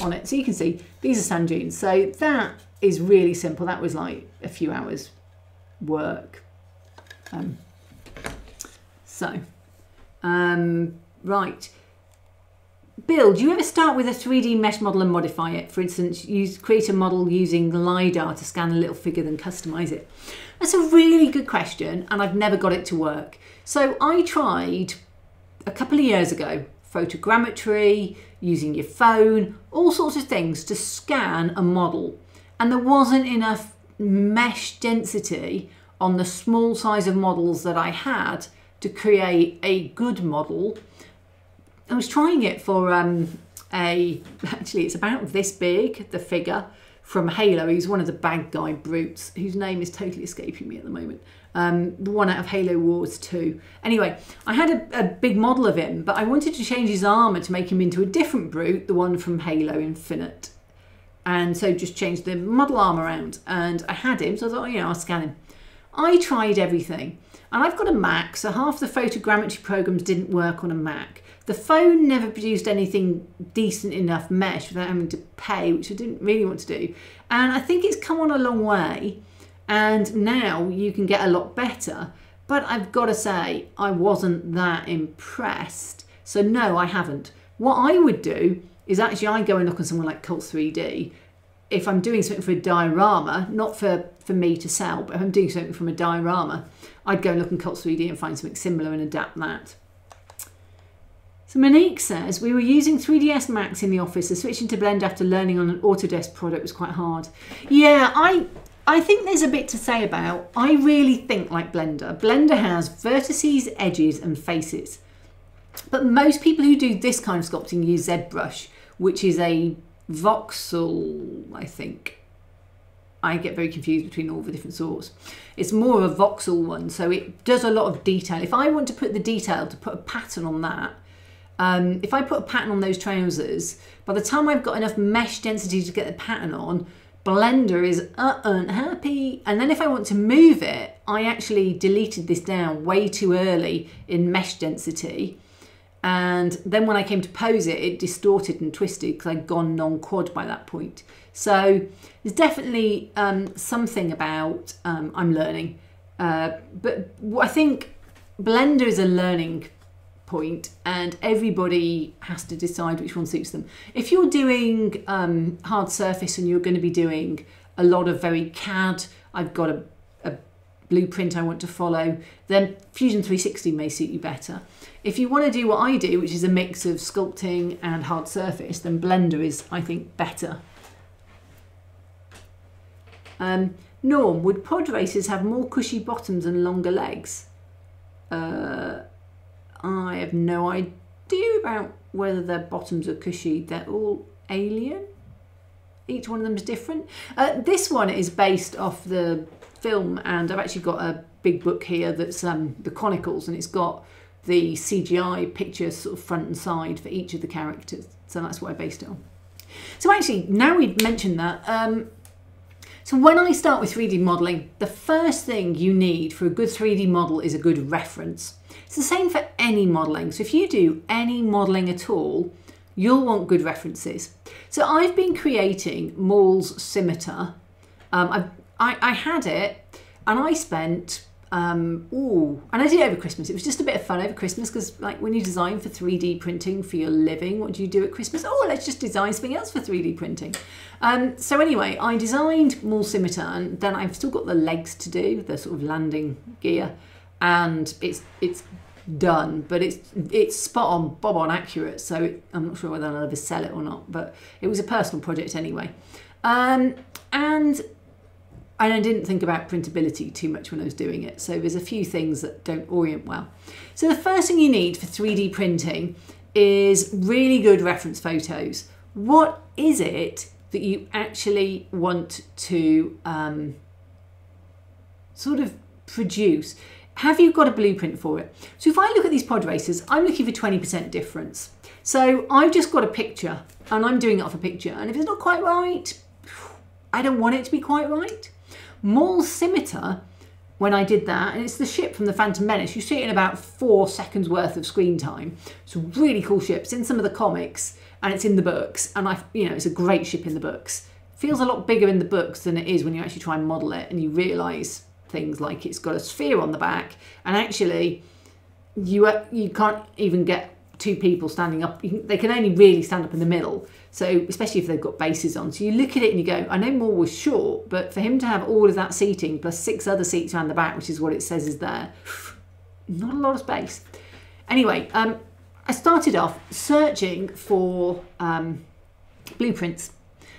on it. So you can see these are sand dunes. So that is really simple. That was like a few hours work. Um, so, um, right. Bill, do you ever start with a 3D mesh model and modify it? For instance, use create a model using LiDAR to scan a little figure, then customize it. That's a really good question, and I've never got it to work. So I tried a couple of years ago photogrammetry, using your phone, all sorts of things to scan a model. And there wasn't enough mesh density on the small size of models that I had to create a good model. I was trying it for um, a, actually it's about this big, the figure from Halo. He's one of the bad guy brutes whose name is totally escaping me at the moment. Um, the one out of Halo Wars 2. Anyway, I had a, a, big model of him, but I wanted to change his armour to make him into a different brute, the one from Halo Infinite. And so just changed the model arm around. And I had him, so I thought, oh, you know, I'll scan him. I tried everything. And I've got a Mac, so half the photogrammetry programs didn't work on a Mac. The phone never produced anything decent enough mesh without having to pay, which I didn't really want to do. And I think it's come on a long way. And now you can get a lot better. But I've got to say, I wasn't that impressed. So, no, I haven't. What I would do is actually I go and look on someone like Cult 3D if I'm doing something for a diorama, not for, for me to sell, but if I'm doing something from a diorama, I'd go and look in Cult 3D and find something similar and adapt that. So Monique says, we were using 3ds Max in the office, so switching to Blend after learning on an Autodesk product was quite hard. Yeah, I, I think there's a bit to say about, I really think like Blender. Blender has vertices, edges and faces. But most people who do this kind of sculpting use ZBrush, which is a voxel, I think. I get very confused between all the different sorts. It's more of a voxel one, so it does a lot of detail. If I want to put the detail to put a pattern on that, um, if I put a pattern on those trousers, by the time I've got enough mesh density to get the pattern on, Blender is unhappy. And then if I want to move it, I actually deleted this down way too early in mesh density and then when I came to pose it, it distorted and twisted because I'd gone non-quad by that point. So there's definitely um, something about um, I'm learning. Uh, but I think Blender is a learning point and everybody has to decide which one suits them. If you're doing um, hard surface and you're going to be doing a lot of very CAD, I've got a, a blueprint I want to follow, then Fusion 360 may suit you better. If you want to do what I do, which is a mix of sculpting and hard surface, then Blender is, I think, better. Um, Norm, would pod racers have more cushy bottoms and longer legs? Uh, I have no idea about whether their bottoms are cushy. They're all alien. Each one of them is different. Uh, this one is based off the film, and I've actually got a big book here that's um, the Chronicles, and it's got the CGI pictures sort of front and side for each of the characters. So that's what I based it on. So actually, now we've mentioned that, um, so when I start with 3D modelling, the first thing you need for a good 3D model is a good reference. It's the same for any modelling. So if you do any modelling at all, you'll want good references. So I've been creating Maul's scimitar. Um, I, I had it and I spent um, ooh, and I did it over Christmas. It was just a bit of fun over Christmas because, like, when you design for 3D printing for your living, what do you do at Christmas? Oh, let's just design something else for 3D printing. Um, so anyway, I designed Maul Scimitar, and then I've still got the legs to do, the sort of landing gear, and it's it's done, but it's it's spot on, bob on accurate. So it, I'm not sure whether I'll ever sell it or not, but it was a personal project anyway. Um, and and I didn't think about printability too much when I was doing it. So there's a few things that don't orient well. So the first thing you need for 3D printing is really good reference photos. What is it that you actually want to um, sort of produce? Have you got a blueprint for it? So if I look at these pod races, I'm looking for 20% difference. So I've just got a picture and I'm doing it off a picture. And if it's not quite right, I don't want it to be quite right. Maul Scimitar, when I did that, and it's the ship from the Phantom Menace, you see it in about four seconds worth of screen time. It's a really cool ship. It's in some of the comics and it's in the books. And I, you know, it's a great ship in the books. Feels a lot bigger in the books than it is when you actually try and model it and you realise things like it's got a sphere on the back and actually you uh, you can't even get two people standing up. They can only really stand up in the middle. So especially if they've got bases on. So you look at it and you go, I know Maul was short, but for him to have all of that seating plus six other seats around the back, which is what it says is there, not a lot of space. Anyway, um, I started off searching for um, blueprints.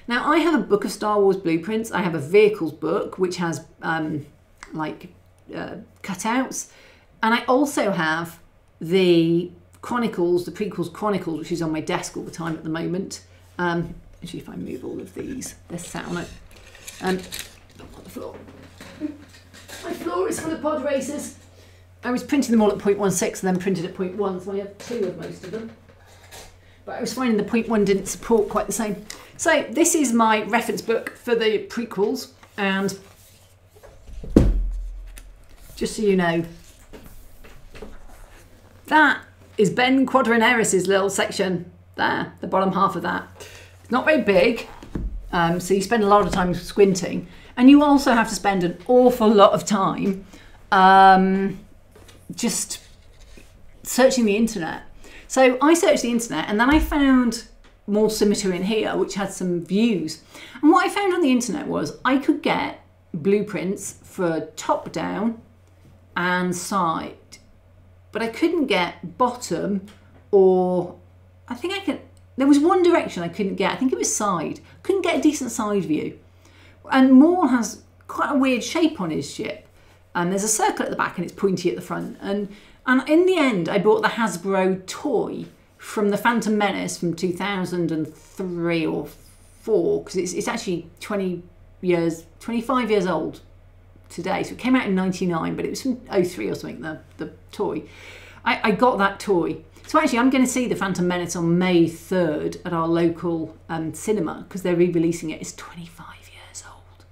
Now I have a book of Star Wars blueprints. I have a vehicles book which has um, like uh, cutouts, and I also have the Chronicles, the prequels Chronicles, which is on my desk all the time at the moment. Um, actually, if I move all of these, they're sat on it. Um, on the floor. My floor is full of pod racers. I was printing them all at 0.16 and then printed at 0.1, so I have two of most of them. But I was finding the 0.1 didn't support quite the same. So this is my reference book for the prequels, and just so you know, that is Ben Quadinaros's little section there, the bottom half of that. It's not very big, um, so you spend a lot of time squinting. And you also have to spend an awful lot of time um, just searching the internet. So I searched the internet and then I found Maul Scimitar in here, which had some views. And what I found on the internet was I could get blueprints for top down and side but I couldn't get bottom or I think I could. There was one direction I couldn't get. I think it was side. Couldn't get a decent side view. And Maul has quite a weird shape on his ship. And there's a circle at the back and it's pointy at the front. And and in the end, I bought the Hasbro toy from the Phantom Menace from 2003 or four because it's, it's actually 20 years, 25 years old today. So it came out in 99, but it was from 03 or something, the, the toy. I, I got that toy. So actually, I'm going to see the Phantom Menace on May 3rd at our local um, cinema because they're re-releasing it. It's 25 years old.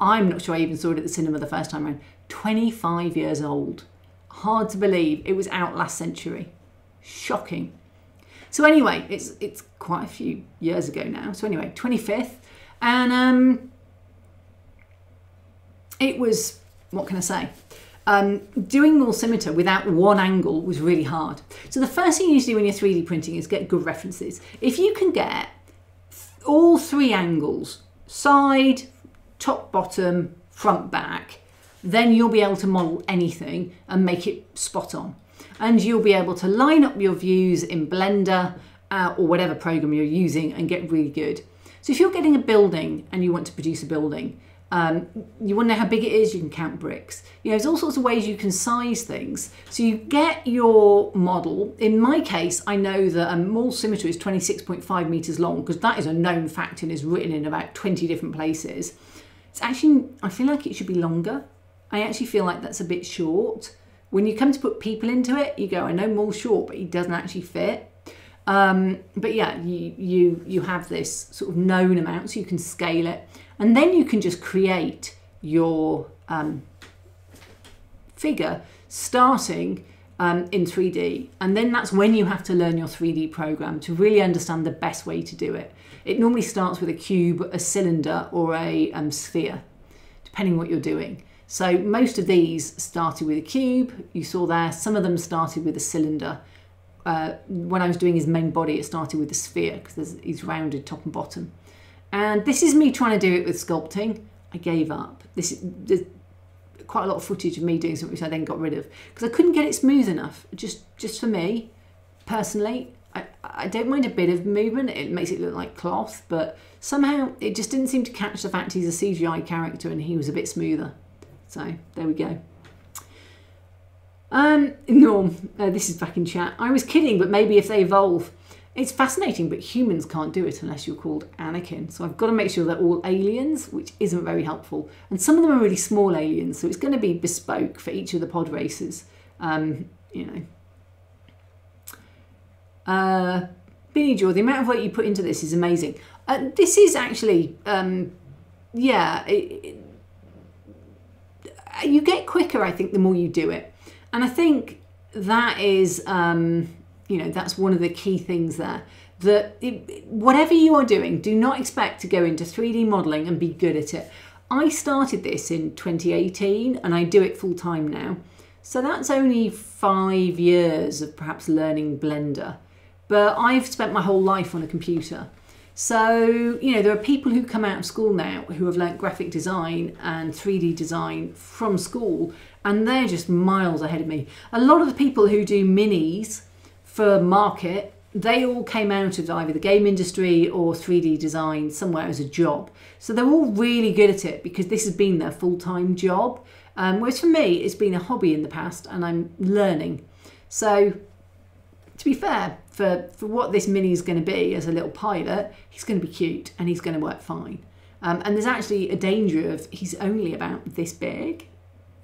I'm not sure I even saw it at the cinema the first time around. 25 years old. Hard to believe it was out last century. Shocking. So anyway, it's it's quite a few years ago now. So anyway, 25th, and um, it was, what can I say? Um, doing Maul Scimitar without one angle was really hard. So the first thing you need to do when you're 3D printing is get good references. If you can get all three angles, side, top, bottom, front, back, then you'll be able to model anything and make it spot on. And you'll be able to line up your views in Blender uh, or whatever program you're using and get really good. So if you're getting a building and you want to produce a building, um, you want to know how big it is, you can count bricks. You know, there's all sorts of ways you can size things. So you get your model. In my case, I know that a Maul Scimitar is 26.5 meters long because that is a known fact and is written in about 20 different places. It's actually, I feel like it should be longer. I actually feel like that's a bit short. When you come to put people into it, you go, I know Maul's short, but he doesn't actually fit. Um, but yeah, you, you, you have this sort of known amount so you can scale it. And then you can just create your um, figure starting um, in 3D. And then that's when you have to learn your 3D program to really understand the best way to do it. It normally starts with a cube, a cylinder, or a um, sphere, depending what you're doing. So most of these started with a cube, you saw there. Some of them started with a cylinder. Uh, when I was doing his main body, it started with a sphere because he's rounded top and bottom. And this is me trying to do it with sculpting. I gave up. This is quite a lot of footage of me doing something which I then got rid of because I couldn't get it smooth enough. Just just for me, personally, I, I don't mind a bit of movement. It makes it look like cloth, but somehow it just didn't seem to catch the fact he's a CGI character and he was a bit smoother. So there we go. Um, Norm, uh, this is back in chat. I was kidding, but maybe if they evolve. It's fascinating, but humans can't do it unless you're called Anakin. So I've got to make sure they're all aliens, which isn't very helpful. And some of them are really small aliens, so it's going to be bespoke for each of the pod races. Um, you know. Uh, Billy Joe, the amount of work you put into this is amazing. Uh, this is actually, um, yeah, it, it, you get quicker, I think, the more you do it. And I think that is, um, you know, that's one of the key things there. That it, whatever you are doing, do not expect to go into 3D modeling and be good at it. I started this in 2018 and I do it full time now. So that's only five years of perhaps learning Blender. But I've spent my whole life on a computer. So, you know, there are people who come out of school now who have learnt graphic design and 3D design from school, and they're just miles ahead of me. A lot of the people who do minis for market, they all came out of either the game industry or 3D design somewhere as a job. So they're all really good at it because this has been their full time job. Um, whereas for me, it's been a hobby in the past and I'm learning. So to be fair, for, for what this mini is going to be as a little pilot, he's going to be cute and he's going to work fine. Um, and there's actually a danger of he's only about this big.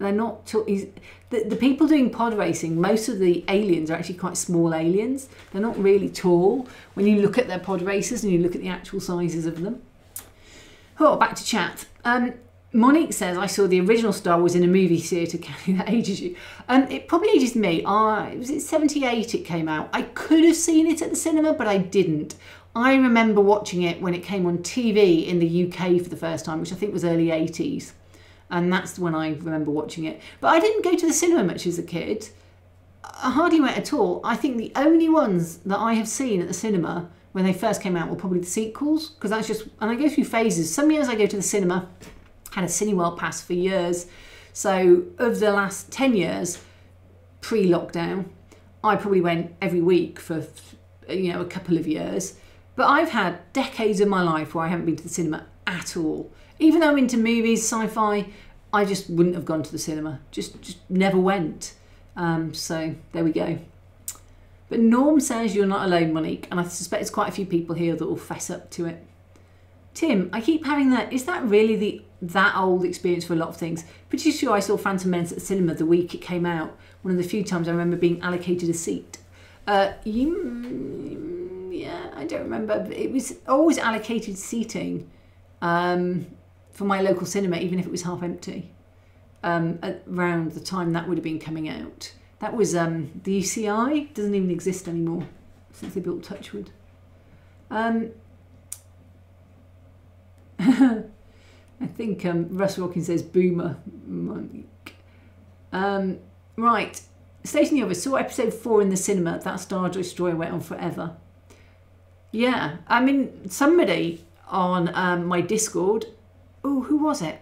They're not. The, the people doing pod racing, most of the aliens are actually quite small aliens. They're not really tall. When you look at their pod races and you look at the actual sizes of them. Oh, back to chat. Um, Monique says, I saw the original Star Wars in a movie theatre. that ages you. Um, it probably ages me. I was it 78 it came out. I could have seen it at the cinema, but I didn't. I remember watching it when it came on TV in the UK for the first time, which I think was early 80s. And that's when I remember watching it. But I didn't go to the cinema much as a kid. I hardly went at all. I think the only ones that I have seen at the cinema when they first came out were probably the sequels, because that's just, and I go through phases. Some years I go to the cinema had a Cineworld pass for years. So of the last 10 years, pre-lockdown, I probably went every week for you know a couple of years. But I've had decades of my life where I haven't been to the cinema at all. Even though I'm into movies, sci-fi, I just wouldn't have gone to the cinema. Just just never went. Um, so there we go. But Norm says you're not alone, Monique, and I suspect there's quite a few people here that will fess up to it. Tim, I keep having that. Is that really the that old experience for a lot of things? Pretty sure I saw Phantom Menace at the cinema the week it came out. One of the few times I remember being allocated a seat. Uh, you, yeah, I don't remember. It was always allocated seating um, for my local cinema, even if it was half empty. Um, around the time that would have been coming out. That was um, the UCI doesn't even exist anymore since they built Touchwood. Um, I think um, Russ Rockin says boomer. Um, right. Stating the Obvious saw episode four in the cinema. That Star Destroyer went on forever. Yeah, I mean, somebody on um, my Discord. Oh, who was it?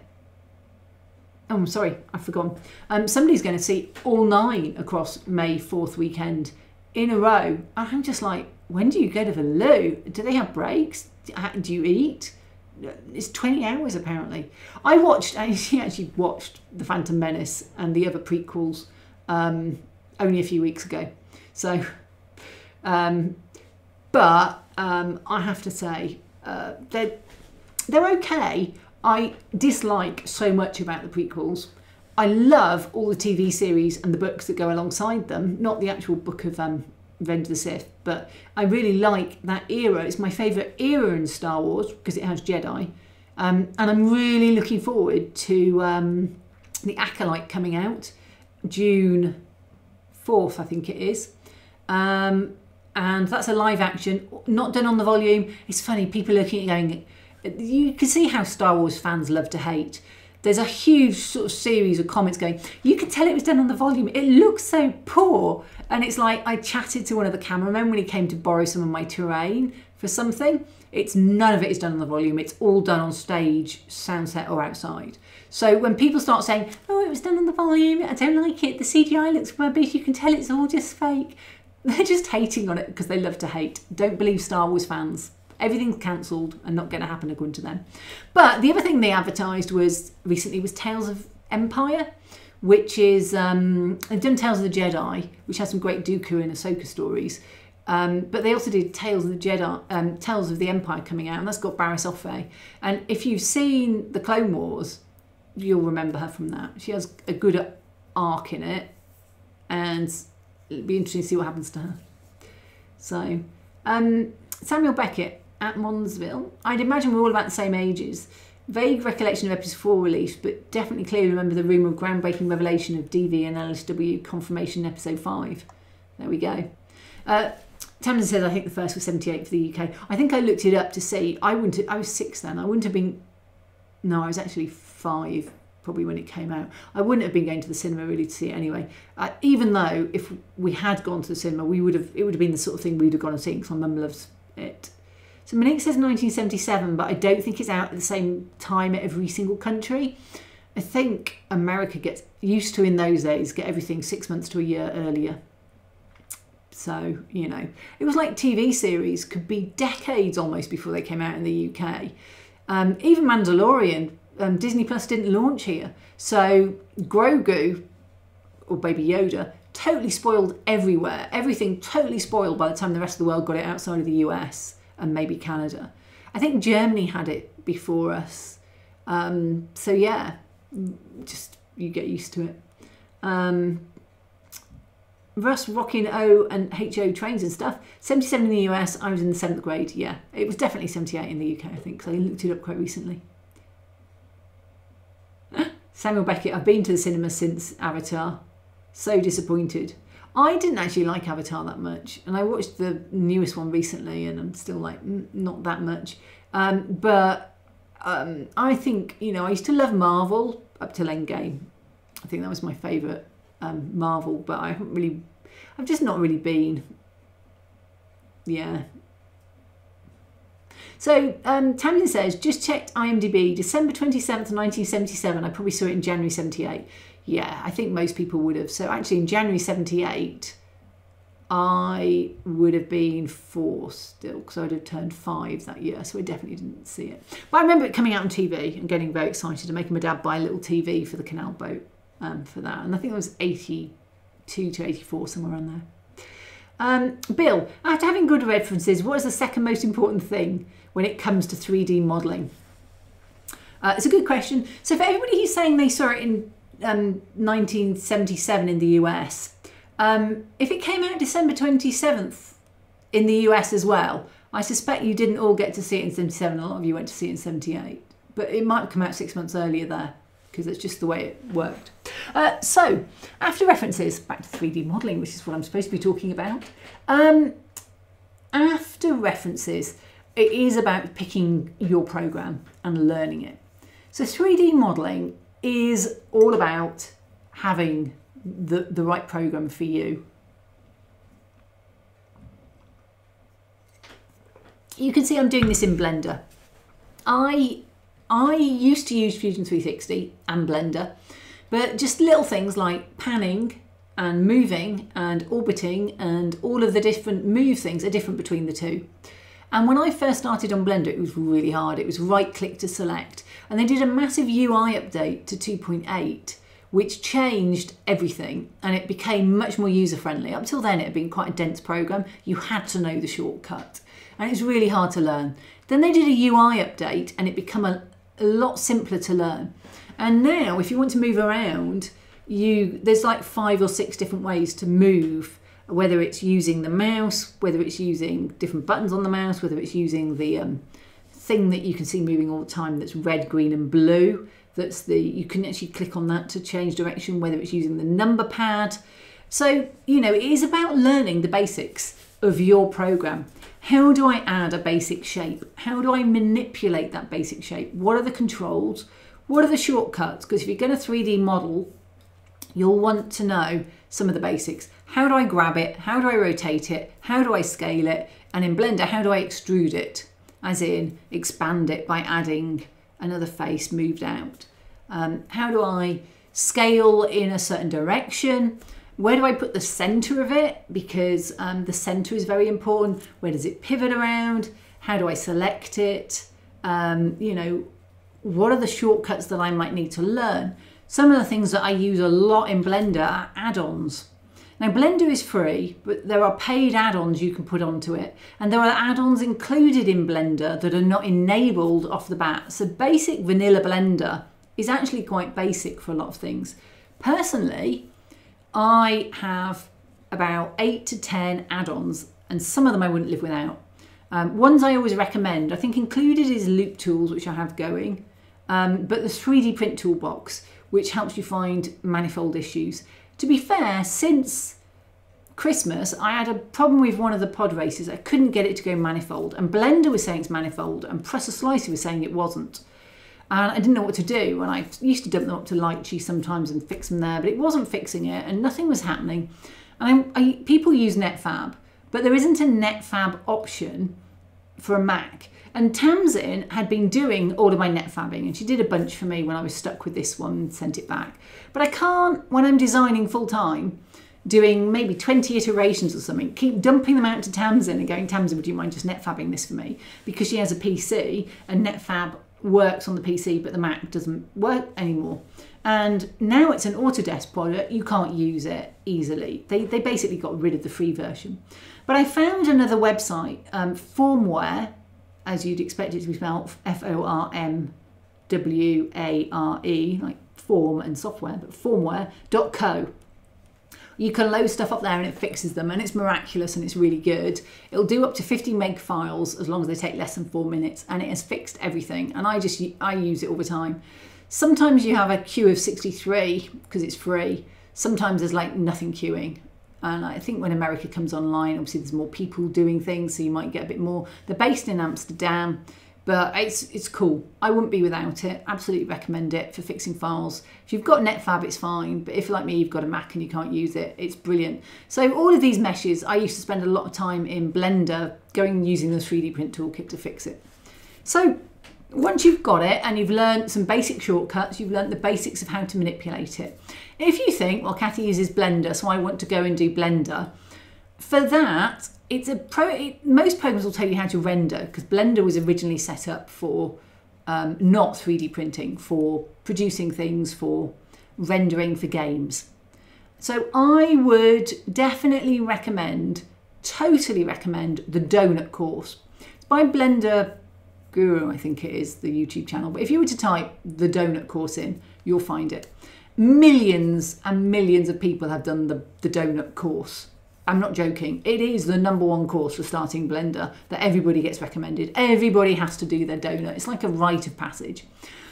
Oh, I'm sorry, I've forgotten. Um, somebody's going to see all nine across May 4th weekend in a row. I'm just like, when do you go to the loo? Do they have breaks? Do you eat? it's 20 hours apparently. I watched, I actually watched The Phantom Menace and the other prequels um, only a few weeks ago. So, um, but um, I have to say, uh, they're, they're okay. I dislike so much about the prequels. I love all the TV series and the books that go alongside them, not the actual book of um, Revenge of the Sith, but I really like that era. It's my favourite era in Star Wars because it has Jedi. Um, and I'm really looking forward to um, The Acolyte coming out June 4th, I think it is. Um, and that's a live action, not done on the volume. It's funny, people looking at it going, you can see how Star Wars fans love to hate there's a huge sort of series of comments going, you can tell it was done on the volume. It looks so poor. And it's like I chatted to one of the cameramen when he came to borrow some of my terrain for something. It's none of it is done on the volume. It's all done on stage, sound set or outside. So when people start saying, oh, it was done on the volume, I don't like it, the CGI looks rubbish, you can tell it's all just fake. They're just hating on it because they love to hate. Don't believe Star Wars fans. Everything's cancelled and not going to happen according to them. But the other thing they advertised was recently was Tales of Empire, which is um, they've done Tales of the Jedi, which has some great Dooku and Ahsoka stories. Um, but they also did Tales of the Jedi, um, Tales of the Empire coming out, and that's got Barriss Offee. And if you've seen the Clone Wars, you'll remember her from that. She has a good arc in it, and it'll be interesting to see what happens to her. So, um, Samuel Beckett at Monsville. I'd imagine we're all about the same ages. Vague recollection of episode 4 release, but definitely clearly remember the rumour of groundbreaking revelation of DV and LSW confirmation in episode 5. There we go. Uh, Tamsin says, I think the first was 78 for the UK. I think I looked it up to see. I wouldn't. Have, I was six then. I wouldn't have been. No, I was actually five probably when it came out. I wouldn't have been going to the cinema really to see it anyway. Uh, even though if we had gone to the cinema, we would have. It would have been the sort of thing we'd have gone and seen because my mum loves it. So Monique says 1977, but I don't think it's out at the same time at every single country. I think America gets used to in those days get everything six months to a year earlier. So, you know, it was like TV series could be decades almost before they came out in the UK. Um, even Mandalorian, um, Disney Plus didn't launch here. So Grogu, or Baby Yoda, totally spoiled everywhere. Everything totally spoiled by the time the rest of the world got it outside of the US and maybe Canada. I think Germany had it before us. Um, so yeah, just you get used to it. Um, Russ rocking O and HO trains and stuff. 77 in the US, I was in the seventh grade. Yeah, it was definitely 78 in the UK, I think, because I looked it up quite recently. Samuel Beckett, I've been to the cinema since Avatar. So disappointed. I didn't actually like Avatar that much, and I watched the newest one recently, and I'm still like, not that much. Um, but um, I think, you know, I used to love Marvel up till Endgame. I think that was my favourite um, Marvel, but I haven't really, I've just not really been. Yeah. So um, Tamlin says, just checked IMDb, December 27th, 1977. I probably saw it in January 78. Yeah, I think most people would have. So actually in January 78, I would have been four still because I would have turned five that year, so I definitely didn't see it. But I remember it coming out on TV and getting very excited and making my dad buy a little TV for the canal boat um, for that. And I think it was 82 to 84, somewhere around there. Um, Bill, after having good references, what is the second most important thing when it comes to 3D modelling? Uh, it's a good question. So for everybody who's saying they saw it in um, 1977 in the US, um, if it came out December 27th in the US as well, I suspect you didn't all get to see it in 77. A lot of you went to see it in 78. But it might come out six months earlier there because it's just the way it worked. Uh, so, after references, back to 3D modelling, which is what I'm supposed to be talking about. Um, after references, it is about picking your program and learning it. So 3D modelling is all about having the, the right program for you. You can see I'm doing this in Blender. I I used to use Fusion 360 and Blender, but just little things like panning and moving and orbiting and all of the different move things are different between the two. And when I first started on Blender, it was really hard. It was right click to select. And they did a massive UI update to 2.8, which changed everything and it became much more user friendly. Up till then, it had been quite a dense program. You had to know the shortcut and it was really hard to learn. Then they did a UI update and it became a, a lot simpler to learn. And now, if you want to move around, you there's like five or six different ways to move. Whether it's using the mouse, whether it's using different buttons on the mouse, whether it's using the um, thing that you can see moving all the time that's red, green, and blue. That's the you can actually click on that to change direction. Whether it's using the number pad. So you know it is about learning the basics of your program. How do I add a basic shape? How do I manipulate that basic shape? What are the controls? What are the shortcuts? Because if you're going to 3D model, you'll want to know some of the basics. How do I grab it? How do I rotate it? How do I scale it? And in Blender, how do I extrude it? As in expand it by adding another face moved out. Um, how do I scale in a certain direction? Where do I put the center of it? Because um, the center is very important. Where does it pivot around? How do I select it? Um, you know, what are the shortcuts that I might need to learn? Some of the things that I use a lot in Blender are add-ons. Now, Blender is free, but there are paid add ons you can put onto it. And there are add ons included in Blender that are not enabled off the bat. So, basic vanilla Blender is actually quite basic for a lot of things. Personally, I have about eight to 10 add ons, and some of them I wouldn't live without. Um, ones I always recommend, I think included is Loop Tools, which I have going, um, but the 3D Print Toolbox, which helps you find manifold issues. To be fair, since Christmas, I had a problem with one of the pod races. I couldn't get it to go manifold, and Blender was saying it's manifold, and Prusa Slicer was saying it wasn't. And I didn't know what to do. And I used to dump them up to Lychee sometimes and fix them there, but it wasn't fixing it, and nothing was happening. And I, I, people use Netfabb, but there isn't a Netfabb option for a Mac. And Tamsin had been doing all of my netfabbing, and she did a bunch for me when I was stuck with this one sent it back. But I can't, when I'm designing full time, doing maybe 20 iterations or something, keep dumping them out to Tamsin and going, Tamsin, would you mind just netfabbing this for me? Because she has a PC and netfabb works on the PC, but the Mac doesn't work anymore. And now it's an Autodesk product, you can't use it easily. They, they basically got rid of the free version. But I found another website, um, Formware, as you'd expect it to be spelled, F O R M W A R E, like form and software, but formware.co. You can load stuff up there and it fixes them, and it's miraculous and it's really good. It'll do up to 50 meg files as long as they take less than four minutes, and it has fixed everything. And I just I use it all the time. Sometimes you have a queue of 63 because it's free. Sometimes there's like nothing queuing, and I think when America comes online, obviously there's more people doing things, so you might get a bit more. They're based in Amsterdam, but it's it's cool. I wouldn't be without it. Absolutely recommend it for fixing files. If you've got Netfabb, it's fine. But if like me, you've got a Mac and you can't use it, it's brilliant. So all of these meshes, I used to spend a lot of time in Blender going using the 3D print toolkit to fix it. So once you've got it and you've learned some basic shortcuts, you've learned the basics of how to manipulate it. If you think, well, Kathy uses Blender, so I want to go and do Blender, for that, it's a pro. It, most programs will tell you how to render because Blender was originally set up for um, not 3D printing, for producing things, for rendering for games. So I would definitely recommend, totally recommend the Donut course. It's by Blender Guru, I think it is, the YouTube channel. But if you were to type the donut course in, you'll find it. Millions and millions of people have done the, the donut course. I'm not joking. It is the number one course for starting Blender that everybody gets recommended. Everybody has to do their donut. It's like a rite of passage.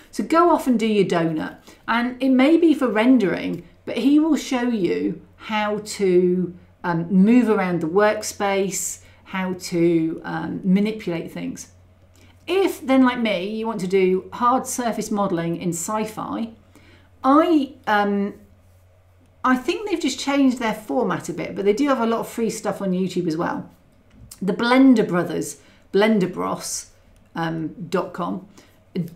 So go off and do your donut. And it may be for rendering, but he will show you how to um, move around the workspace, how to um, manipulate things. If then, like me, you want to do hard surface modelling in sci-fi, I um, I think they've just changed their format a bit, but they do have a lot of free stuff on YouTube as well. The Blender Brothers, BlenderBros.com, um,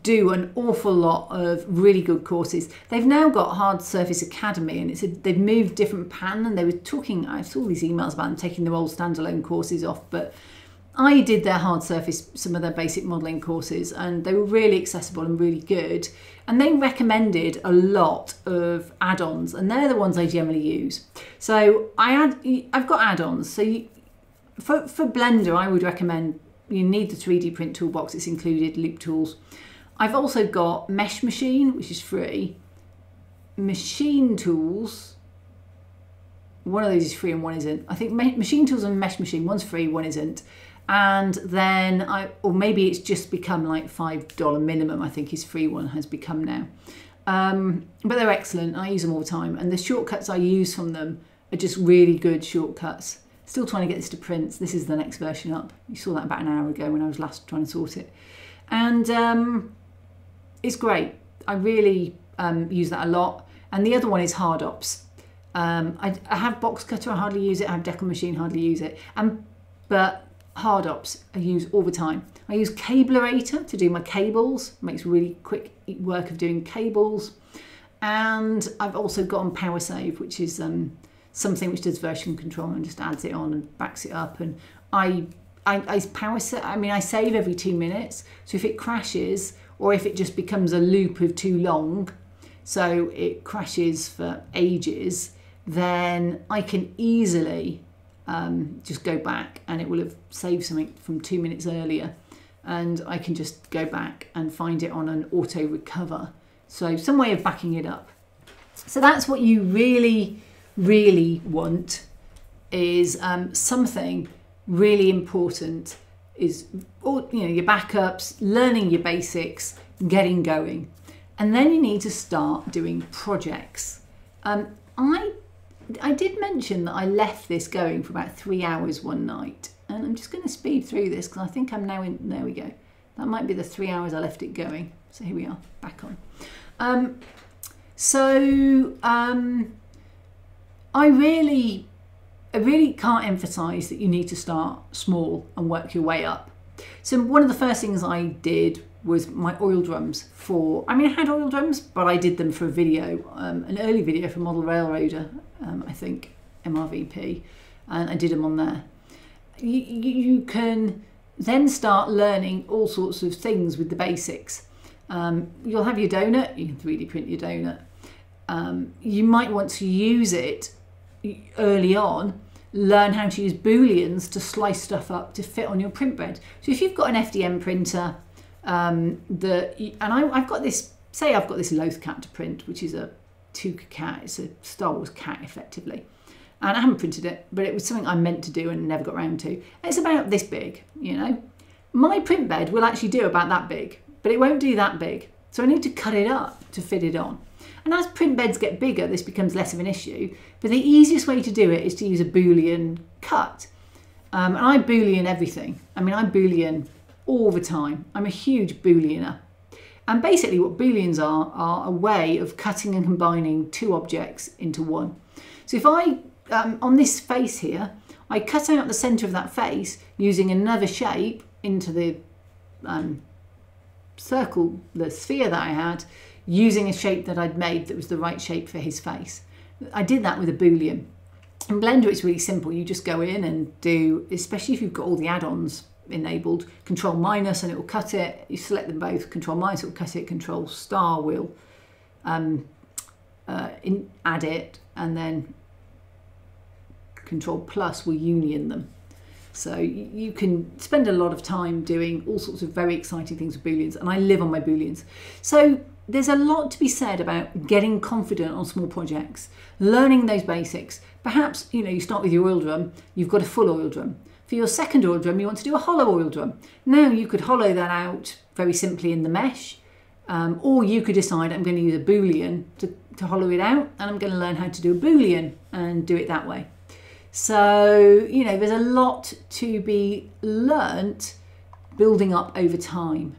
do an awful lot of really good courses. They've now got Hard Surface Academy, and it's a, they've moved different pan. And they were talking. I saw these emails about them taking their old standalone courses off, but I did their hard surface, some of their basic modelling courses, and they were really accessible and really good. And they recommended a lot of add-ons, and they're the ones I generally use. So I add, I've got add-ons. So you, for for Blender, I would recommend you need the 3D print toolbox. It's included, Loop Tools. I've also got Mesh Machine, which is free. Machine Tools. One of those is free and one isn't. I think Machine Tools and Mesh Machine, one's free, one isn't and then I or maybe it's just become like five dollar minimum. I think his free one has become now. Um, but they're excellent. I use them all the time, and the shortcuts I use from them are just really good shortcuts. Still trying to get this to print. This is the next version up. You saw that about an hour ago when I was last trying to sort it, and um, it's great. I really um, use that a lot. And the other one is Hard Ops. Um, I, I, have Boxcutter, I hardly use it. I have DECALmachine, hardly use it. And but hard ops I use all the time. I use Cablerator to do my cables, makes really quick work of doing cables. And I've also got on PowerSave, which is um, something which does version control and just adds it on and backs it up. And I, I, I power set, I mean, I save every two minutes. So if it crashes or if it just becomes a loop of too long, so it crashes for ages, then I can easily um, just go back and it will have saved something from two minutes earlier and I can just go back and find it on an auto recover. So some way of backing it up. So that's what you really, really want is um, something really important is all, you know your backups, learning your basics, getting going, and then you need to start doing projects. Um, I I did mention that I left this going for about three hours one night, and I'm just going to speed through this because I think I'm now in. There we go. That might be the three hours I left it going. So here we are, back on. Um, so um, I really, I really can't emphasise that you need to start small and work your way up. So one of the first things I did was my oil drums for, I mean, I had oil drums, but I did them for a video, um, an early video for Model Railroader, um, I think, MRVP, and I did them on there. You, you can then start learning all sorts of things with the basics. Um, you'll have your donut, you can 3D print your donut. Um, you might want to use it early on learn how to use booleans to slice stuff up to fit on your print bed. So if you've got an FDM printer, um, the and I, have got this, say I've got this Loth cat to print, which is a Tooka cat, it's a Star Wars cat effectively. And I haven't printed it, but it was something I meant to do and never got around to. It's about this big, you know. My print bed will actually do about that big, but it won't do that big. So I need to cut it up to fit it on. And as print beds get bigger, this becomes less of an issue. But the easiest way to do it is to use a Boolean cut. Um, and I Boolean everything. I mean, I Boolean all the time. I'm a huge Booleaner. And basically what Booleans are, are a way of cutting and combining two objects into one. So if I, um, on this face here, I cut out the centre of that face using another shape into the um, circle, the sphere that I had, using a shape that I'd made that was the right shape for his face. I did that with a Boolean. In Blender, it's really simple. You just go in and do, especially if you've got all the add-ons enabled, control minus and it will cut it. You select them both, control minus it will cut it, control star will um, uh, in, add it, and then control plus will union them. So you can spend a lot of time doing all sorts of very exciting things with Booleans, and I live on my Booleans. So there's a lot to be said about getting confident on small projects, learning those basics. Perhaps, you know, you start with your oil drum, you've got a full oil drum. For your second oil drum, you want to do a hollow oil drum. Now you could hollow that out very simply in the mesh, um, or you could decide I'm going to use a Boolean to, to hollow it out, and I'm going to learn how to do a Boolean and do it that way. So, you know, there's a lot to be learnt building up over time.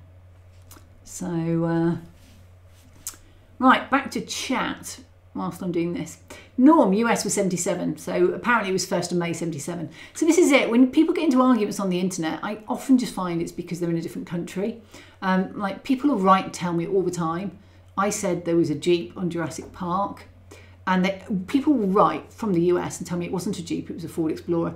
So, uh, right, back to chat whilst I'm doing this. Norm, US was 77, so apparently it was 1st of May 77. So this is it. When people get into arguments on the internet, I often just find it's because they're in a different country. Um, like people will write tell me all the time, I said there was a Jeep on Jurassic Park, and they, people will write from the US and tell me it wasn't a Jeep, it was a Ford Explorer.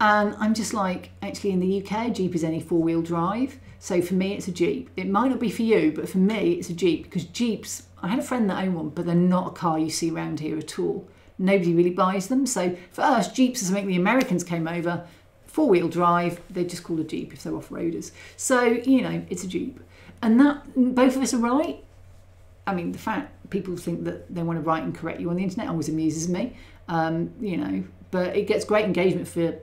And I'm just like, actually in the UK, Jeep is any four wheel drive. So for me, it's a Jeep. It might not be for you, but for me, it's a Jeep because Jeeps, I had a friend that owned one, but they're not a car you see around here at all. Nobody really buys them. So for us, Jeeps are something the Americans came over, four wheel drive, they're just called a Jeep if they're off roaders. So, you know, it's a Jeep. And that, both of us are right. I mean, the fact people think that they want to write and correct you on the internet always amuses me, um, you know, but it gets great engagement for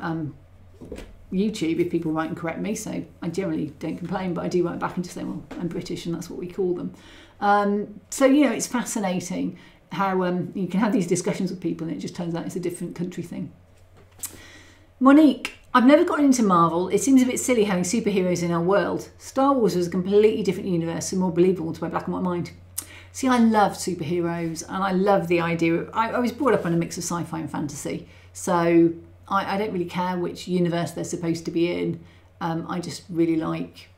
um, YouTube if people write and correct me. So I generally don't complain, but I do write back and just say, well, I'm British and that's what we call them. Um, so, you know, it's fascinating how um, you can have these discussions with people and it just turns out it's a different country thing. Monique, I've never gotten into Marvel. It seems a bit silly having superheroes in our world. Star Wars was a completely different universe and more believable to my black and white mind. See, I love superheroes and I love the idea of. I, I was brought up on a mix of sci fi and fantasy. So I, I, don't really care which universe they're supposed to be in. Um, I just really like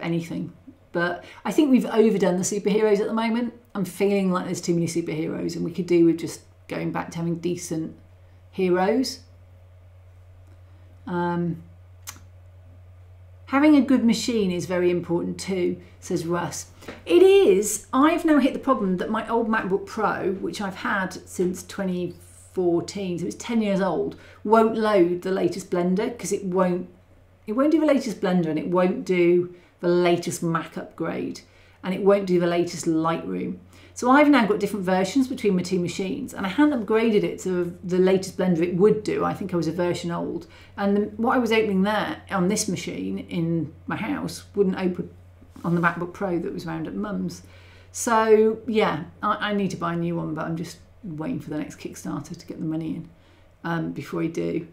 anything. But I think we've overdone the superheroes at the moment. I'm feeling like there's too many superheroes and we could do with just going back to having decent heroes. Um, Having a good machine is very important too, says Russ. It is. I've now hit the problem that my old MacBook Pro, which I've had since 2014, so it's 10 years old, won't load the latest Blender because it won't it won't do the latest Blender and it won't do the latest Mac upgrade and it won't do the latest Lightroom. So I've now got different versions between my two machines and I hadn't upgraded it to the latest Blender it would do. I think I was a version old. And the, what I was opening there on this machine in my house wouldn't open on the MacBook Pro that was around at mum's. So yeah, I, I, need to buy a new one, but I'm just waiting for the next Kickstarter to get the money in um, before I do.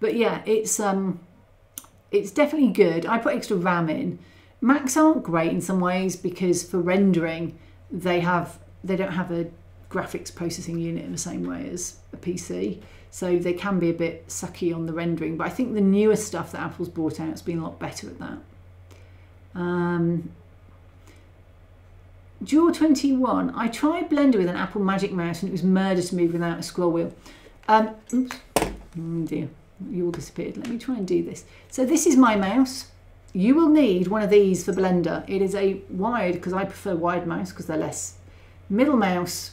But yeah, it's um, it's definitely good. I put extra RAM in. Macs aren't great in some ways because for rendering they have they don't have a graphics processing unit in the same way as a PC. So they can be a bit sucky on the rendering. But I think the newer stuff that Apple's brought out has been a lot better at that. Um, Dual 21. I tried Blender with an Apple Magic Mouse and it was murder to move without a scroll wheel. Um, oops. Oh dear, you all disappeared. Let me try and do this. So this is my mouse. You will need one of these for Blender. It is a wired, because I prefer wired mouse because they're less. Middle mouse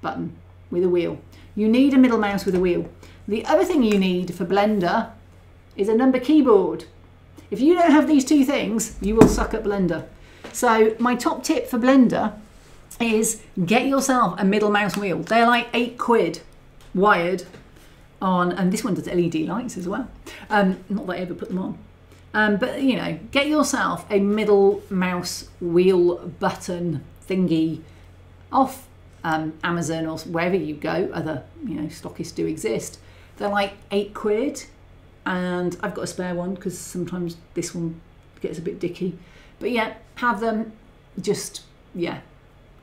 button with a wheel. You need a middle mouse with a wheel. The other thing you need for Blender is a number keyboard. If you don't have these two things, you will suck at Blender. So my top tip for Blender is get yourself a middle mouse wheel. They're like eight quid wired on, and this one does LED lights as well. Um, not that I ever put them on. Um, but you know, get yourself a middle mouse wheel button thingy off um, Amazon or wherever you go. Other you know stockists do exist. They're like eight quid, and I've got a spare one because sometimes this one gets a bit dicky. But yeah, have them. Just yeah,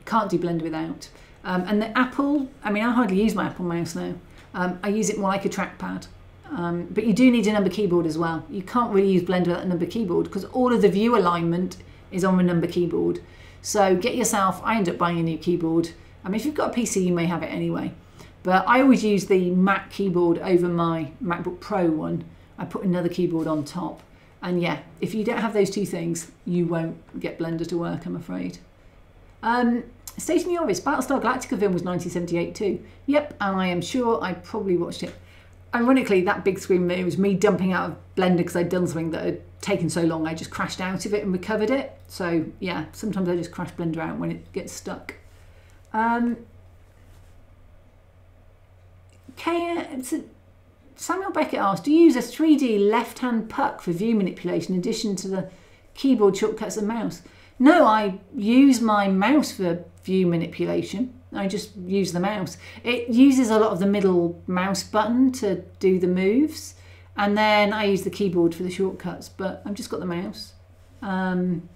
can't do Blender without. Um, and the Apple, I mean, I hardly use my Apple mouse now. Um, I use it more like a trackpad. Um, but you do need a number keyboard as well. You can't really use Blender without a number keyboard because all of the view alignment is on a number keyboard. So get yourself, I end up buying a new keyboard. I mean, if you've got a PC, you may have it anyway. But I always use the Mac keyboard over my MacBook Pro one. I put another keyboard on top. And yeah, if you don't have those two things, you won't get Blender to work, I'm afraid. Um, the obvious, Battlestar Galactica film was 1978 too. Yep, and I am sure I probably watched it ironically, that big screen it was me dumping out of Blender because I'd done something that had taken so long. I just crashed out of it and recovered it. So yeah, sometimes I just crash Blender out when it gets stuck. Um, Kay, Samuel Beckett asked, do you use a 3D left-hand puck for view manipulation in addition to the keyboard shortcuts and mouse? No, I use my mouse for view manipulation. I just use the mouse. It uses a lot of the middle mouse button to do the moves, and then I use the keyboard for the shortcuts, but I've just got the mouse. Um,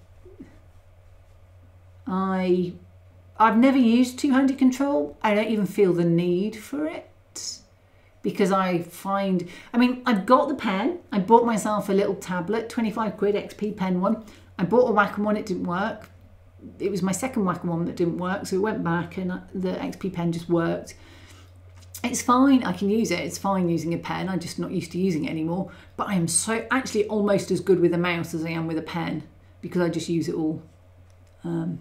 I, I've never used two-handed control. I don't even feel the need for it because I find, I mean, I've got the pen. I bought myself a little tablet, 25 quid XP pen one. I bought a Wacom one, it didn't work it was my second Wacom one that didn't work, so it went back and the XP pen just worked. It's fine, I can use it, it's fine using a pen, I'm just not used to using it anymore. But I am so actually almost as good with a mouse as I am with a pen because I just use it all. Um,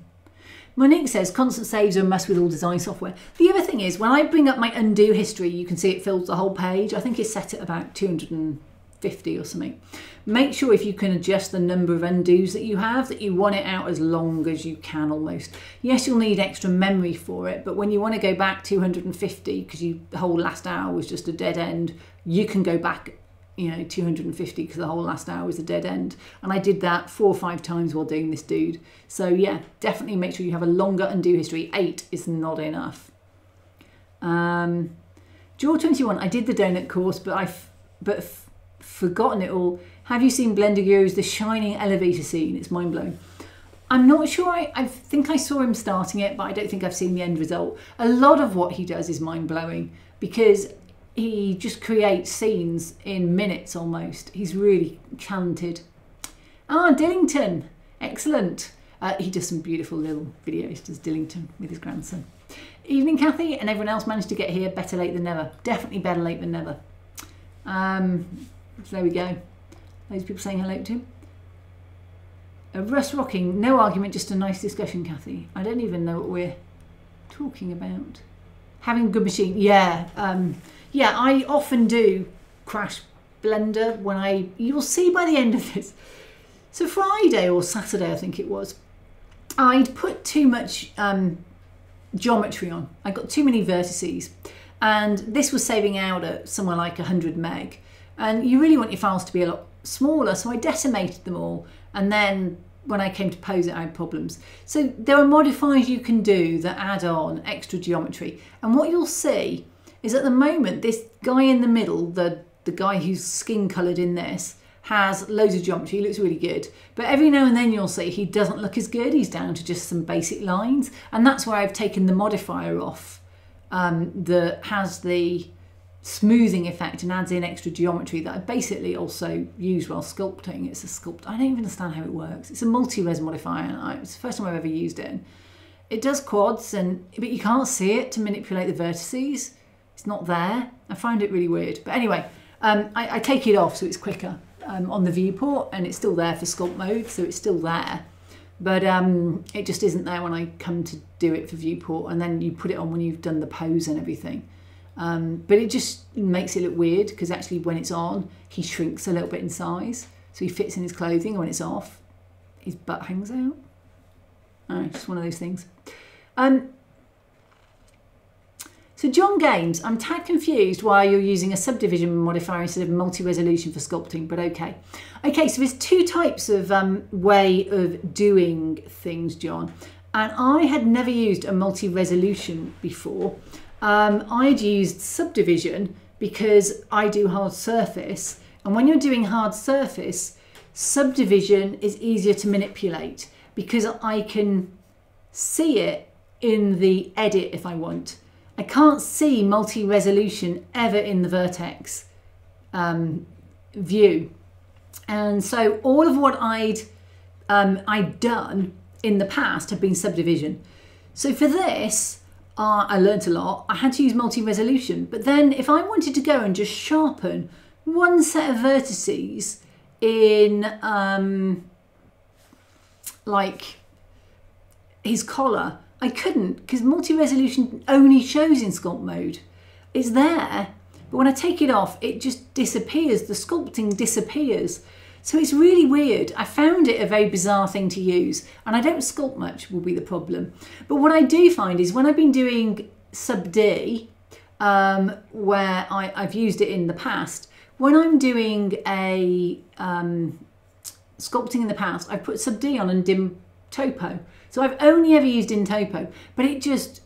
Monique says constant saves are a mess with all design software. The other thing is when I bring up my undo history, you can see it fills the whole page. I think it's set at about 250 or something make sure if you can adjust the number of undos that you have that you want it out as long as you can almost yes you'll need extra memory for it but when you want to go back 250 because you the whole last hour was just a dead end you can go back you know 250 because the whole last hour was a dead end and i did that four or five times while doing this dude so yeah definitely make sure you have a longer undo history eight is not enough um Jaw 21 i did the donut course but i've but forgotten it all have you seen Blender Guru's The Shining Elevator scene? It's mind blowing. I'm not sure. I, I think I saw him starting it, but I don't think I've seen the end result. A lot of what he does is mind blowing because he just creates scenes in minutes almost. He's really talented. Ah, Dillington. Excellent. Uh, he does some beautiful little videos, does Dillington with his grandson. Evening, Kathy, and everyone else managed to get here. Better late than never. Definitely better late than never. Um, so there we go. Those people saying hello to him. A Russ rocking, no argument, just a nice discussion, Kathy. I don't even know what we're talking about. Having a good machine, yeah, um, yeah. I often do crash Blender when I. You'll see by the end of this. So Friday or Saturday, I think it was. I'd put too much um, geometry on. I got too many vertices, and this was saving out at somewhere like 100 meg. And you really want your files to be a lot smaller, so I decimated them all and then when I came to pose it, I had problems. So there are modifiers you can do that add on extra geometry. And what you'll see is at the moment, this guy in the middle, the, the guy who's skin coloured in this, has loads of geometry, he looks really good. But every now and then you'll see he doesn't look as good, he's down to just some basic lines. And that's where I've taken the modifier off um, that has the smoothing effect and adds in extra geometry that I basically also use while sculpting. It's a sculpt. I don't even understand how it works. It's a multi-res modifier. And it's the first time I've ever used it. It does quads, and but you can't see it to manipulate the vertices. It's not there. I find it really weird. But anyway, um, I, I, take it off so it's quicker um, on the viewport, and it's still there for sculpt mode, so it's still there. But um, it just isn't there when I come to do it for viewport, and then you put it on when you've done the pose and everything. Um, but it just makes it look weird because actually when it's on, he shrinks a little bit in size. So he fits in his clothing. When it's off, his butt hangs out. Oh, just one of those things. Um, so John Games, I'm tad confused why you're using a subdivision modifier instead of multi-resolution for sculpting, but okay. Okay, so there's two types of um, way of doing things, John. And I had never used a multi-resolution before. Um, I'd used subdivision because I do hard surface. And when you're doing hard surface, subdivision is easier to manipulate because I can see it in the edit if I want. I can't see multi-resolution ever in the vertex um, view. And so all of what I'd, um, I'd done in the past have been subdivision. So for this, uh, I learnt a lot. I had to use multi-resolution. But then if I wanted to go and just sharpen one set of vertices in um, like his collar, I couldn't because multi-resolution only shows in sculpt mode. It's there, but when I take it off, it just disappears. The sculpting disappears. So it's really weird. I found it a very bizarre thing to use, and I don't sculpt much, will be the problem. But what I do find is when I've been doing sub D, um, where I, have used it in the past, when I'm doing a um, sculpting in the past, I've put sub D on and dim topo. So I've only ever used dyntopo, but it just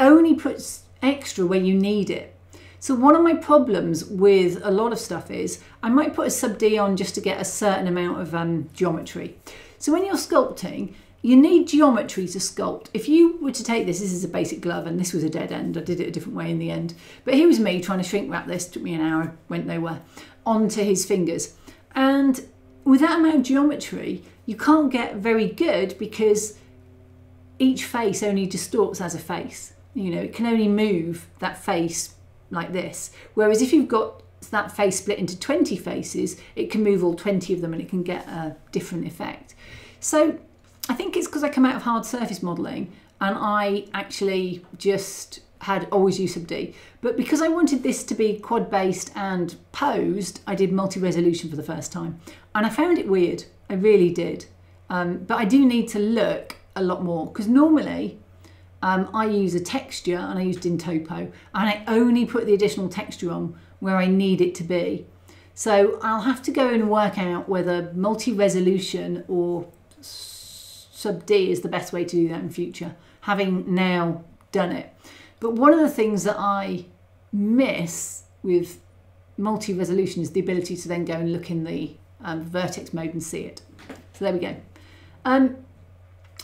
only puts extra where you need it. So one of my problems with a lot of stuff is I might put a sub D on just to get a certain amount of um, geometry. So when you're sculpting, you need geometry to sculpt. If you were to take this, this is a basic glove and this was a dead end. I did it a different way in the end. But here was me trying to shrink wrap this, took me an hour, went nowhere, onto his fingers. And with that amount of geometry, you can't get very good because each face only distorts as a face. You know, it can only move that face like this. Whereas if you've got that face split into 20 faces, it can move all 20 of them and it can get a different effect. So I think it's because I come out of hard surface modelling and I actually just had always used sub D. But because I wanted this to be quad based and posed, I did multi resolution for the first time. And I found it weird. I really did. Um, but I do need to look a lot more because normally um, I use a texture and I used dyntopo and I only put the additional texture on where I need it to be. So I'll have to go and work out whether multi-resolution or sub D is the best way to do that in future, having now done it. But one of the things that I miss with multi-resolution is the ability to then go and look in the um, vertex mode and see it. So there we go. Um,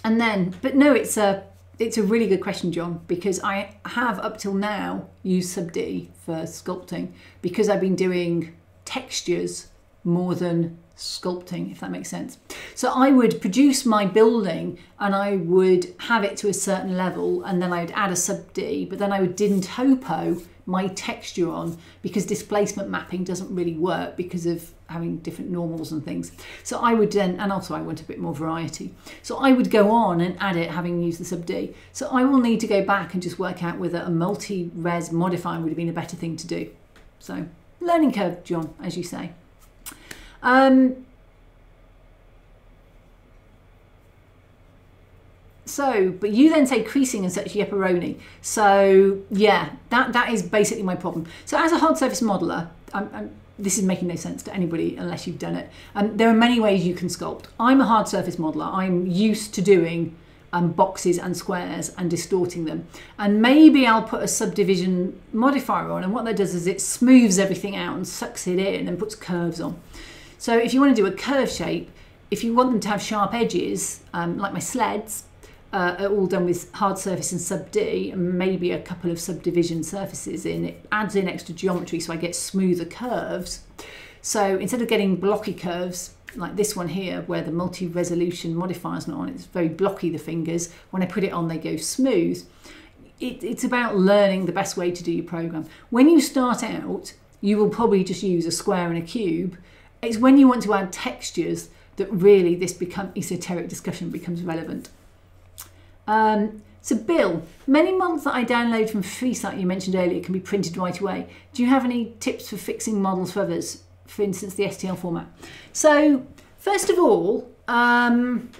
and then, but no, it's a it's a really good question, John, because I have up till now used sub D for sculpting because I've been doing textures more than sculpting, if that makes sense. So I would produce my building and I would have it to a certain level and then I'd add a sub D, but then I would Dyntopo my texture on because displacement mapping doesn't really work because of having different normals and things. So I would then, and also I want a bit more variety. So I would go on and add it having used the sub D. So I will need to go back and just work out whether a multi-res modifier would have been a better thing to do. So learning curve, John, as you say. Um, so, but you then say creasing and such yepperoni. So yeah, that, that is basically my problem. So as a hard surface modeler, I'm, I'm, this is making no sense to anybody unless you've done it. Um, there are many ways you can sculpt. I'm a hard surface modeler. I'm used to doing um, boxes and squares and distorting them. And maybe I'll put a subdivision modifier on and what that does is it smooths everything out and sucks it in and puts curves on. So if you want to do a curve shape, if you want them to have sharp edges, um, like my sleds, uh, are all done with hard surface and sub D, and maybe a couple of subdivision surfaces in, it adds in extra geometry so I get smoother curves. So instead of getting blocky curves, like this one here, where the multi-resolution modifier is not on, it's very blocky, the fingers. When I put it on, they go smooth. It, it's about learning the best way to do your program. When you start out, you will probably just use a square and a cube, it's when you want to add textures that really this become esoteric discussion becomes relevant. Um, so Bill, many models that I download from FreeSite you mentioned earlier can be printed right away. Do you have any tips for fixing models for others? For instance, the STL format. So first of all, um,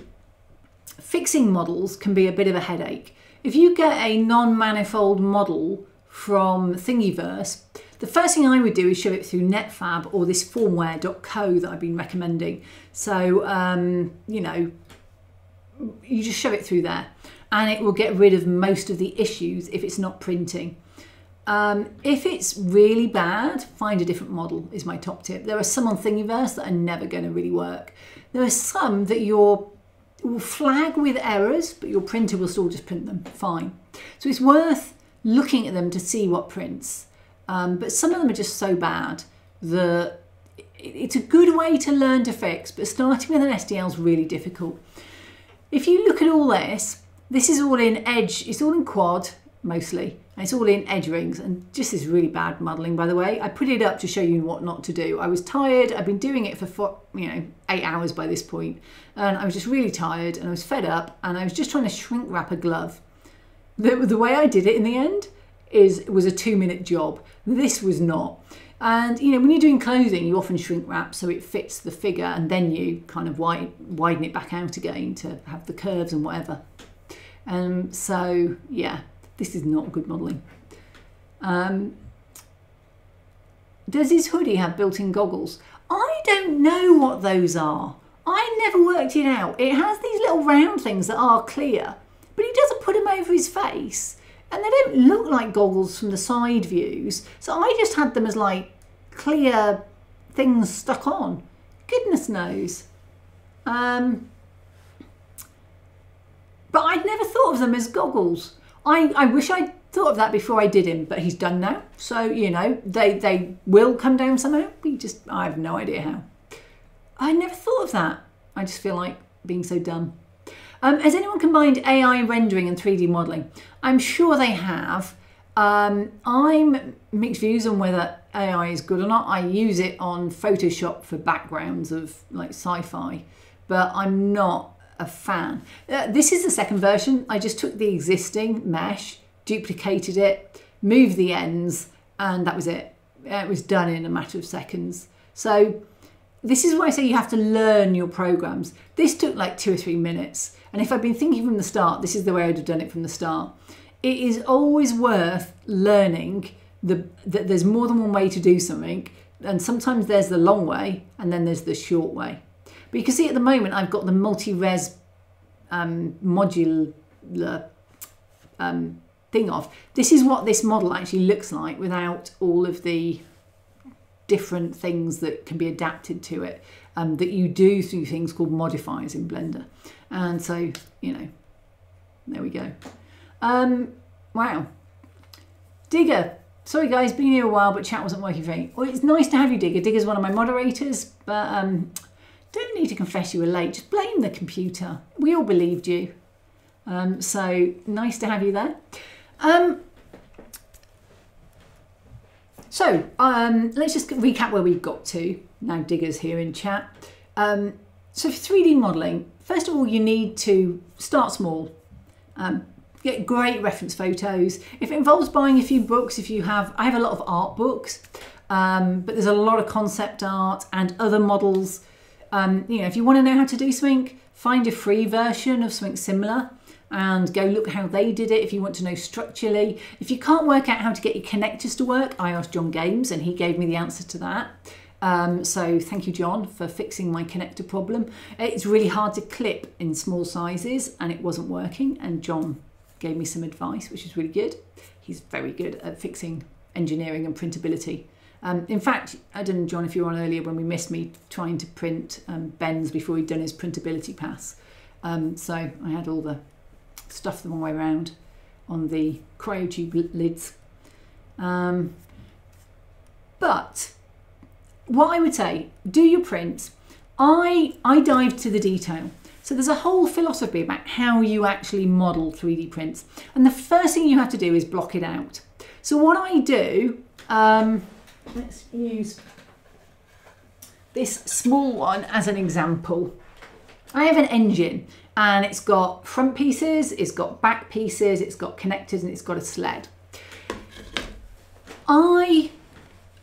fixing models can be a bit of a headache. If you get a non-manifold model from Thingiverse, the first thing I would do is show it through Netfabb or this formware.co that I've been recommending. So, um, you know, you just show it through there and it will get rid of most of the issues if it's not printing. Um, if it's really bad, find a different model is my top tip. There are some on Thingiverse that are never going to really work. There are some that your will flag with errors, but your printer will still just print them fine. So it's worth looking at them to see what prints. Um, but some of them are just so bad that it's a good way to learn to fix, but starting with an STL is really difficult. If you look at all this, this is all in edge, it's all in quad mostly, and it's all in edge rings, and just is really bad modelling, by the way. I put it up to show you what not to do. I was tired, I've been doing it for, four, you know, eight hours by this point, and I was just really tired, and I was fed up, and I was just trying to shrink wrap a glove. The, the way I did it in the end is was a two minute job. This was not. And you know, when you're doing clothing, you often shrink wrap so it fits the figure, and then you kind of widen, widen it back out again to have the curves and whatever. Um, so yeah, this is not good modelling. Um, does his hoodie have built-in goggles? I don't know what those are. I never worked it out. It has these little round things that are clear, but he doesn't put them over his face and they don't look like goggles from the side views. So I just had them as like clear things stuck on. Goodness knows. Um, but I'd never thought of them as goggles. I, I wish I'd thought of that before I did him, but he's done now. So, you know, they, they will come down somehow. We just, I have no idea how. I never thought of that. I just feel like being so dumb. Um, has anyone combined AI rendering and 3D modelling? I'm sure they have. Um, I'm mixed views on whether AI is good or not. I use it on Photoshop for backgrounds of like sci-fi, but I'm not a fan. Uh, this is the second version. I just took the existing mesh, duplicated it, moved the ends, and that was it. It was done in a matter of seconds. So this is why I say you have to learn your programs. This took like two or three minutes. And if I'd been thinking from the start, this is the way I'd have done it from the start. It is always worth learning the, that there's more than one way to do something. And sometimes there's the long way and then there's the short way. But you can see at the moment I've got the multi-res um, modular um, thing off. This is what this model actually looks like without all of the different things that can be adapted to it um, that you do through things called modifiers in Blender. And so, you know, there we go. Um, wow. Digger, sorry guys, been here a while, but chat wasn't working for me. Well, it's nice to have you, Digger. Digger's one of my moderators, but um, don't need to confess you were late. Just blame the computer. We all believed you. Um, so nice to have you there. Um, so um, let's just recap where we've got to. Now Digger's here in chat. Um, so for 3D modelling, first of all, you need to start small. Um, get great reference photos. If it involves buying a few books, if you have, I have a lot of art books, um, but there's a lot of concept art and other models. Um, you know, if you want to know how to do something, find a free version of something similar and go look how they did it if you want to know structurally. If you can't work out how to get your connectors to work, I asked John Games and he gave me the answer to that. Um, so thank you, John, for fixing my connector problem. It's really hard to clip in small sizes and it wasn't working. And John gave me some advice, which is really good. He's very good at fixing engineering and printability. Um, in fact, I don't know, John, if you were on earlier when we missed me trying to print um, Ben's before he'd done his printability pass. Um, so I had all the stuff the wrong way around on the cryotube lids. Um, but what I would say, do your prints. I, I dive to the detail. So there's a whole philosophy about how you actually model 3D prints. And the first thing you have to do is block it out. So what I do, um, let's use this small one as an example. I have an engine and it's got front pieces, it's got back pieces, it's got connectors and it's got a sled. I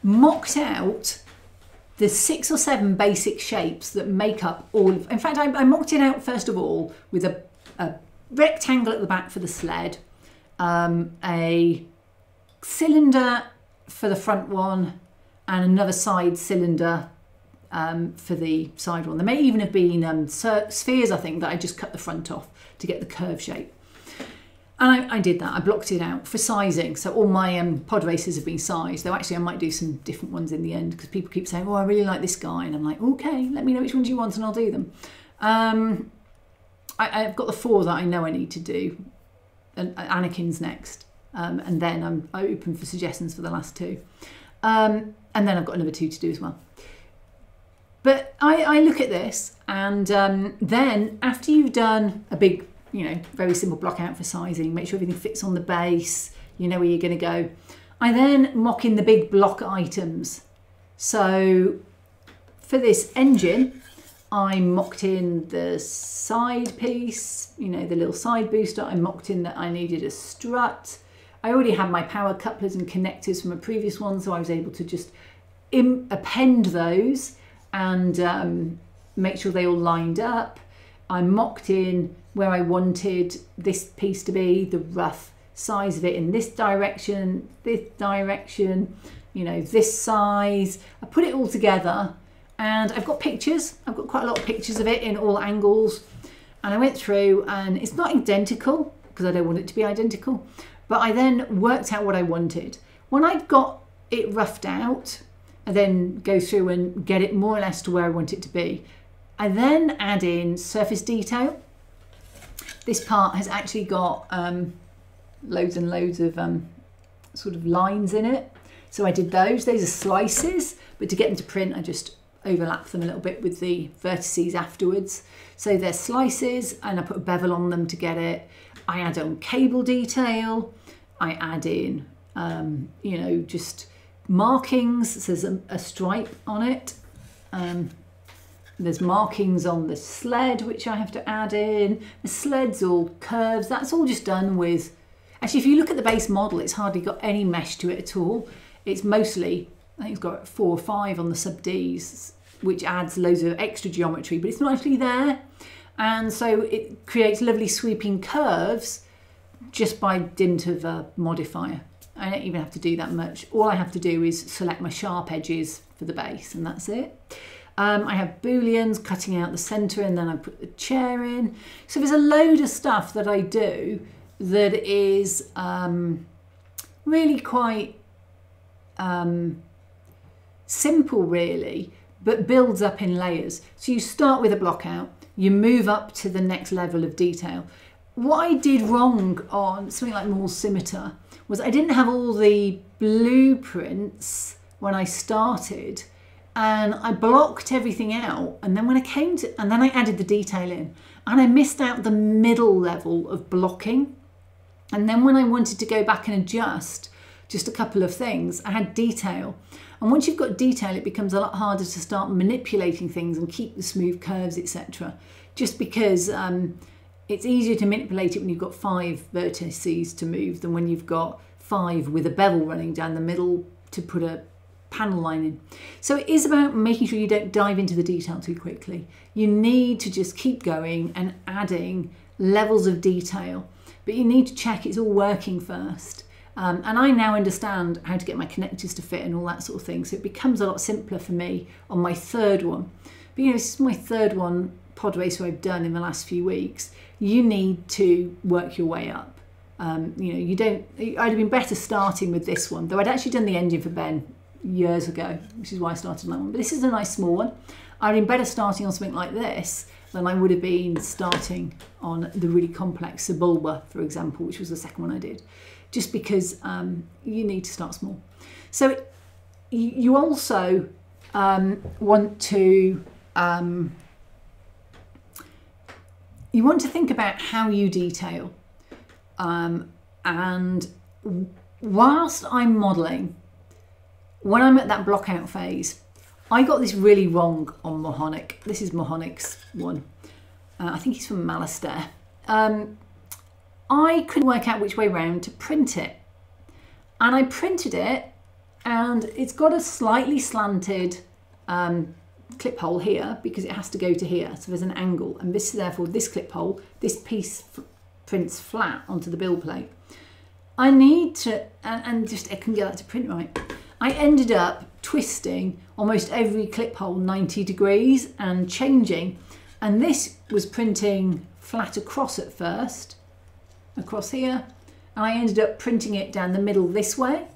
mocked out the six or seven basic shapes that make up all of, in fact, I, I mocked it out first of all with a, a rectangle at the back for the sled, um, a cylinder for the front one, and another side cylinder um, for the side one. There may even have been um, spheres, I think, that I just cut the front off to get the curve shape. And I, I, did that. I blocked it out for sizing. So all my um, pod races have been sized. Though actually, I might do some different ones in the end because people keep saying, "Oh, I really like this guy," and I'm like, "Okay, let me know which ones you want, and I'll do them." Um, I, have got the four that I know I need to do, and uh, Anakin's next, um, and then I'm open for suggestions for the last two, um, and then I've got another two to do as well. But I, I look at this, and um, then after you've done a big you know, very simple block out for sizing, make sure everything fits on the base, you know where you're going to go. I then mock in the big block items. So for this engine, I mocked in the side piece, you know, the little side booster. I mocked in that I needed a strut. I already had my power couplers and connectors from a previous one, so I was able to just append those and um, make sure they all lined up. I mocked in where I wanted this piece to be, the rough size of it in this direction, this direction, you know, this size. I put it all together and I've got pictures. I've got quite a lot of pictures of it in all angles. And I went through and it's not identical because I don't want it to be identical. But I then worked out what I wanted. When I'd got it roughed out, I then go through and get it more or less to where I want it to be. I then add in surface detail. This part has actually got um, loads and loads of um, sort of lines in it. So I did those. those are slices, but to get them to print, I just overlap them a little bit with the vertices afterwards. So they're slices and I put a bevel on them to get it. I add on cable detail. I add in, um, you know, just markings. So there's a, a stripe on it. Um, there's markings on the sled, which I have to add in. The sled's all curves. That's all just done with... Actually, if you look at the base model, it's hardly got any mesh to it at all. It's mostly, I think it's got four or five on the sub Ds, which adds loads of extra geometry, but it's not actually there. And so it creates lovely sweeping curves just by dint of a modifier. I don't even have to do that much. All I have to do is select my sharp edges for the base and that's it. Um, I have booleans cutting out the centre and then I put the chair in. So there's a load of stuff that I do that is um, really quite um, simple really, but builds up in layers. So you start with a block out, you move up to the next level of detail. What I did wrong on something like Maul Scimitar was I didn't have all the blueprints when I started and I blocked everything out and then when I came to and then I added the detail in and I missed out the middle level of blocking. And then when I wanted to go back and adjust just a couple of things I had detail. And once you've got detail it becomes a lot harder to start manipulating things and keep the smooth curves etc just because um, it's easier to manipulate it when you've got five vertices to move than when you've got five with a bevel running down the middle to put a panel line in. So it is about making sure you don't dive into the detail too quickly. You need to just keep going and adding levels of detail, but you need to check it's all working first. Um, and I now understand how to get my connectors to fit and all that sort of thing. So it becomes a lot simpler for me on my third one. But you know, this is my third one pod racer I've done in the last few weeks, you need to work your way up. Um, you know, you don't. I'd have been better starting with this one, though I'd actually done the engine for Ben years ago, which is why I started on that one. But this is a nice small one. I'd been better starting on something like this than I would have been starting on the really complex Sebulba, for example, which was the second one I did, just because um, you need to start small. So you also um, want to um, you want to think about how you detail. Um, and whilst I'm modelling, when I'm at that block out phase, I got this really wrong on Mawhonic. This is Mawhonic's one. Uh, I think he's from Malastare. Um, I couldn't work out which way round to print it. And I printed it and it's got a slightly slanted um, clip hole here because it has to go to here. So there's an angle and this is therefore this clip hole, this piece prints flat onto the build plate. I need to, and, and just I couldn't get that to print right. I ended up twisting almost every clip hole 90 degrees and changing. And this was printing flat across at first, across here. And I ended up printing it down the middle this way.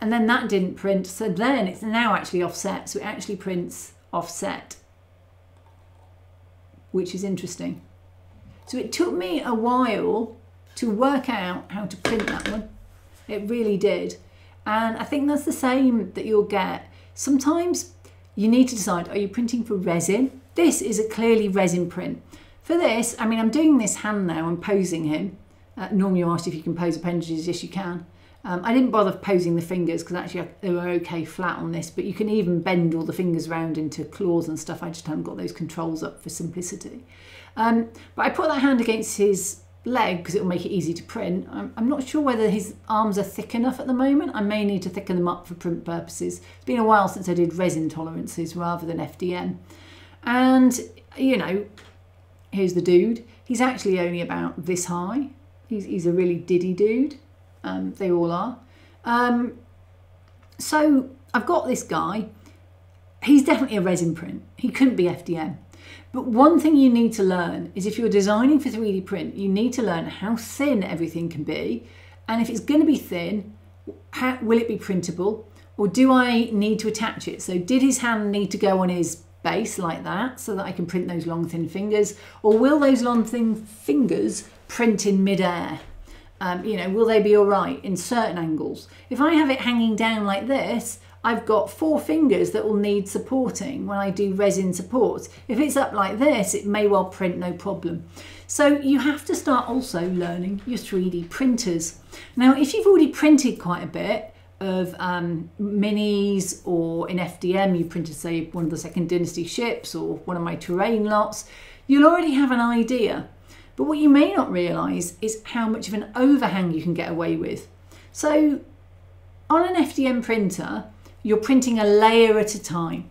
And then that didn't print. So then it's now actually offset. So it actually prints offset, which is interesting. So it took me a while to work out how to print that one. It really did. And I think that's the same that you'll get. Sometimes you need to decide, are you printing for resin? This is a clearly resin print. For this, I mean, I'm doing this hand now, I'm posing him. Uh, normally you asked if you can pose appendages, yes you can. Um, I didn't bother posing the fingers because actually they were okay flat on this, but you can even bend all the fingers around into claws and stuff. I just haven't got those controls up for simplicity. Um, but I put that hand against his leg because it will make it easy to print. I'm, I'm, not sure whether his arms are thick enough at the moment. I may need to thicken them up for print purposes. It's been a while since I did resin tolerances rather than FDM. And, you know, here's the dude. He's actually only about this high. He's, he's a really diddy dude. Um, they all are. Um, so I've got this guy. He's definitely a resin print. He couldn't be FDM. But one thing you need to learn is if you're designing for 3D print, you need to learn how thin everything can be. And if it's going to be thin, how, will it be printable? Or do I need to attach it? So did his hand need to go on his base like that so that I can print those long thin fingers? Or will those long thin fingers print in midair? Um, you know, will they be all right in certain angles? If I have it hanging down like this, I've got four fingers that will need supporting when I do resin support. If it's up like this, it may well print no problem. So you have to start also learning your 3D printers. Now, if you've already printed quite a bit of um, minis or in FDM, you printed say one of the second dynasty ships or one of my terrain lots, you'll already have an idea but what you may not realise is how much of an overhang you can get away with. So on an FDM printer, you're printing a layer at a time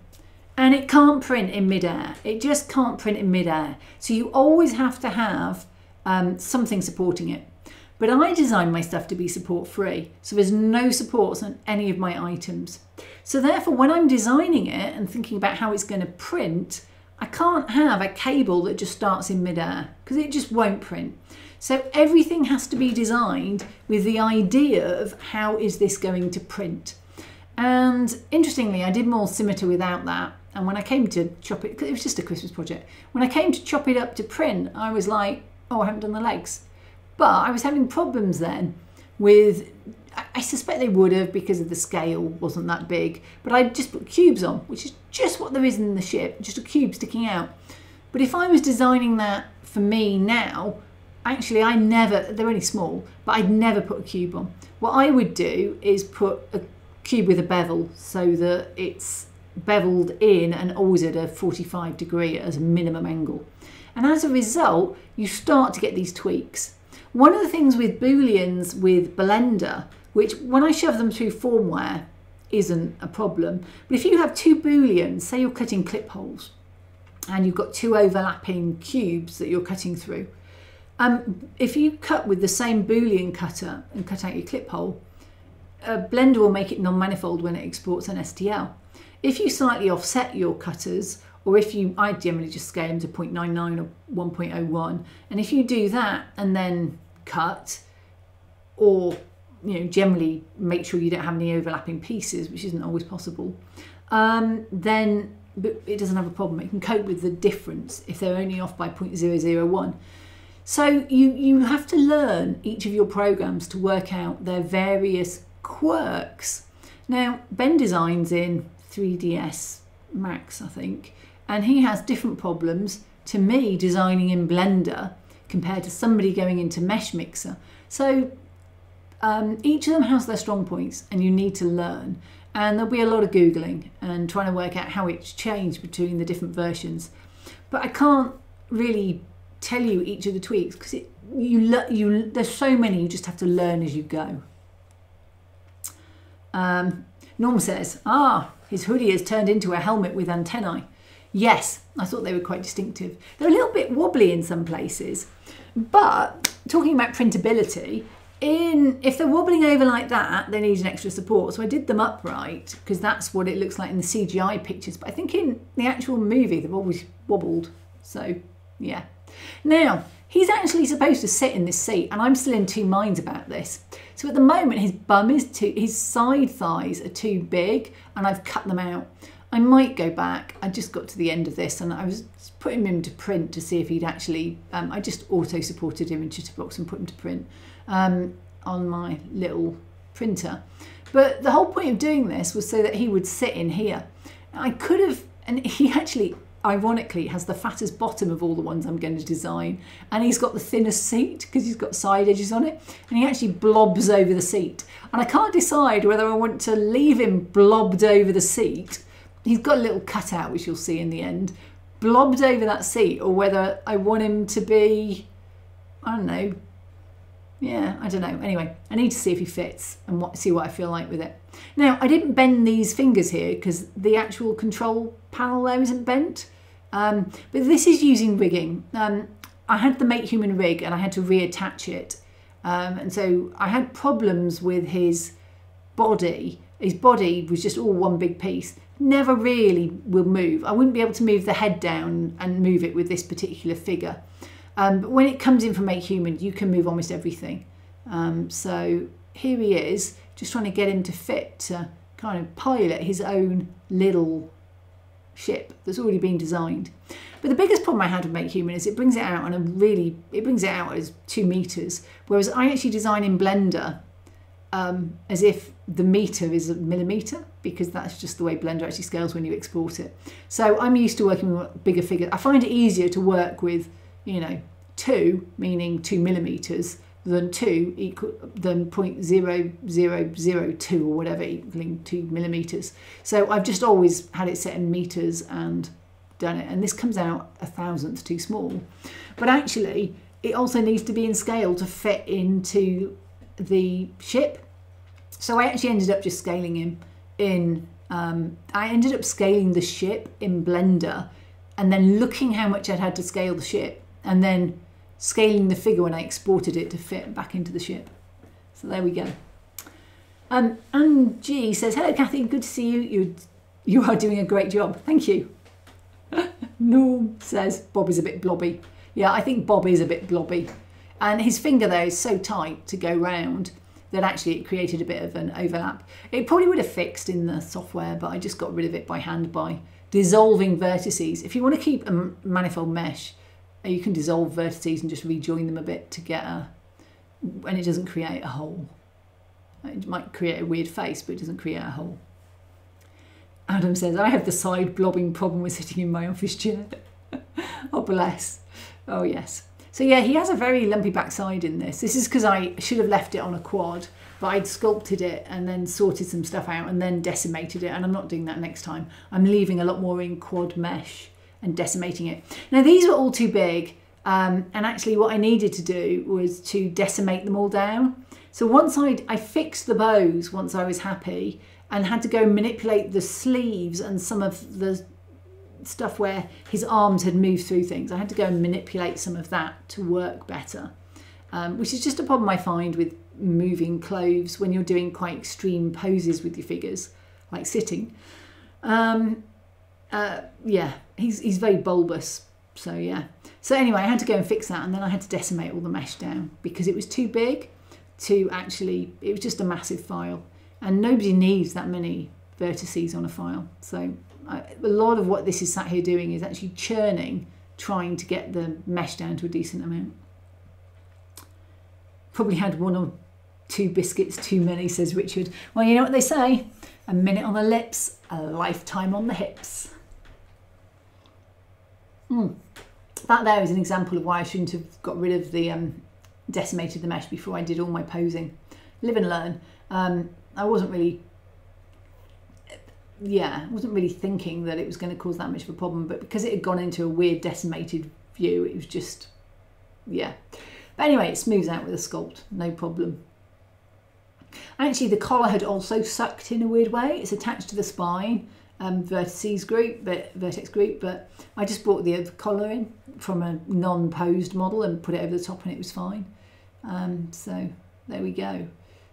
and it can't print in midair. It just can't print in midair. So you always have to have um, something supporting it. But I design my stuff to be support free. So there's no supports on any of my items. So therefore, when I'm designing it and thinking about how it's going to print, I can't have a cable that just starts in midair because it just won't print. So everything has to be designed with the idea of how is this going to print. And interestingly, I did Maul Scimitar without that. And when I came to chop it, it was just a Christmas project. When I came to chop it up to print, I was like, oh, I haven't done the legs. But I was having problems then with, I suspect they would have because of the scale wasn't that big, but I just put cubes on, which is just what there is in the ship, just a cube sticking out. But if I was designing that for me now, actually I never, they're only small, but I'd never put a cube on. What I would do is put a cube with a bevel so that it's beveled in and always at a 45 degree as a minimum angle. And as a result, you start to get these tweaks. One of the things with booleans with Blender, which when I shove them through formware isn't a problem, but if you have two booleans, say you're cutting clip holes, and you've got two overlapping cubes that you're cutting through, um, if you cut with the same boolean cutter and cut out your clip hole, uh, Blender will make it non-manifold when it exports an STL. If you slightly offset your cutters, or if you, I generally just scale them to 0.99 or 1.01, and if you do that and then cut, or you know, generally make sure you don't have any overlapping pieces, which isn't always possible, um, then it doesn't have a problem. It can cope with the difference if they're only off by 0.001. So you, you have to learn each of your programs to work out their various quirks. Now, Ben designs in 3ds Max, I think, and he has different problems to me designing in Blender compared to somebody going into Meshmixer. So um, each of them has their strong points and you need to learn. And there'll be a lot of Googling and trying to work out how it's changed between the different versions. But I can't really tell you each of the tweaks because you, you, there's so many you just have to learn as you go. Um, Norm says, ah, his hoodie has turned into a helmet with antennae. Yes, I thought they were quite distinctive. They're a little bit wobbly in some places, but talking about printability, in if they're wobbling over like that, they need an extra support. So I did them upright because that's what it looks like in the CGI pictures. But I think in the actual movie, they've always wobbled. So yeah. Now, he's actually supposed to sit in this seat and I'm still in two minds about this. So at the moment, his bum is too, his side thighs are too big and I've cut them out. I might go back. I just got to the end of this and I was putting him to print to see if he'd actually, um, I just auto supported him in Chitubox and put him to print um, on my little printer. But the whole point of doing this was so that he would sit in here. I could have, and he actually ironically has the fattest bottom of all the ones I'm going to design and he's got the thinnest seat because he's got side edges on it and he actually blobs over the seat and I can't decide whether I want to leave him blobbed over the seat he's got a little cutout, which you'll see in the end, blobbed over that seat, or whether I want him to be, I don't know. Yeah, I don't know. Anyway, I need to see if he fits and what, see what I feel like with it. Now, I didn't bend these fingers here because the actual control panel there isn't bent. Um, but this is using rigging. Um, I had the MakeHuman rig and I had to reattach it. Um, and so I had problems with his body. His body was just all one big piece never really will move. I wouldn't be able to move the head down and move it with this particular figure. Um, but when it comes in from MakeHuman, you can move almost everything. Um, so here he is, just trying to get him to fit to kind of pilot his own little ship that's already been designed. But the biggest problem I had with MakeHuman is it brings it out on a really, it brings it out as two meters, whereas I actually design in Blender um, as if the meter is a millimeter because that's just the way Blender actually scales when you export it. So I'm used to working with bigger figures. I find it easier to work with, you know, two, meaning two millimeters, than two equal than 0.0002 or whatever equaling two millimeters. So I've just always had it set in meters and done it. And this comes out a thousandth too small. But actually, it also needs to be in scale to fit into the ship. So I actually ended up just scaling him in, um, I ended up scaling the ship in Blender and then looking how much I'd had to scale the ship and then scaling the figure when I exported it to fit back into the ship. So there we go. Um, Angie says, hello Kathy, good to see you. You, you are doing a great job. Thank you. Norm says, Bob is a bit blobby. Yeah, I think Bob is a bit blobby. And his finger there is so tight to go round that actually it created a bit of an overlap. It probably would have fixed in the software, but I just got rid of it by hand by dissolving vertices. If you want to keep a manifold mesh, you can dissolve vertices and just rejoin them a bit to get a, and it doesn't create a hole. It might create a weird face, but it doesn't create a hole. Adam says, I have the side blobbing problem with sitting in my office chair. oh, bless. Oh, yes. So, yeah, he has a very lumpy backside in this. This is because I should have left it on a quad, but I'd sculpted it and then sorted some stuff out and then decimated it. And I'm not doing that next time. I'm leaving a lot more in quad mesh and decimating it. Now, these were all too big. Um, and actually, what I needed to do was to decimate them all down. So once I'd, I fixed the bows, once I was happy, and had to go manipulate the sleeves and some of the stuff where his arms had moved through things. I had to go and manipulate some of that to work better, um, which is just a problem I find with moving clothes when you're doing quite extreme poses with your figures, like sitting. Um, uh, yeah, he's, he's very bulbous. So yeah. So anyway, I had to go and fix that and then I had to decimate all the mesh down because it was too big to actually, it was just a massive file and nobody needs that many vertices on a file. So I, a lot of what this is sat here doing is actually churning, trying to get the mesh down to a decent amount. Probably had one or two biscuits too many, says Richard. Well, you know what they say, a minute on the lips, a lifetime on the hips. Mm. That there is an example of why I shouldn't have got rid of the um, decimated the mesh before I did all my posing. Live and learn. Um, I wasn't really, yeah, I wasn't really thinking that it was going to cause that much of a problem, but because it had gone into a weird decimated view, it was just, yeah. But anyway, it smooths out with a sculpt, no problem. Actually, the collar had also sucked in a weird way. It's attached to the spine, um, vertices group, but vertex group, but I just brought the collar in from a non-posed model and put it over the top and it was fine. Um, so there we go.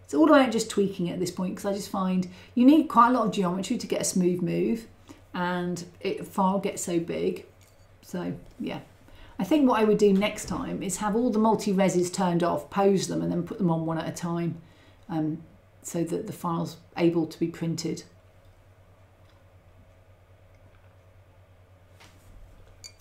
It's all about just tweaking at this point because I just find you need quite a lot of geometry to get a smooth move and it file gets so big. So yeah. I think what I would do next time is have all the multi-reses turned off, pose them and then put them on one at a time um, so that the file's able to be printed.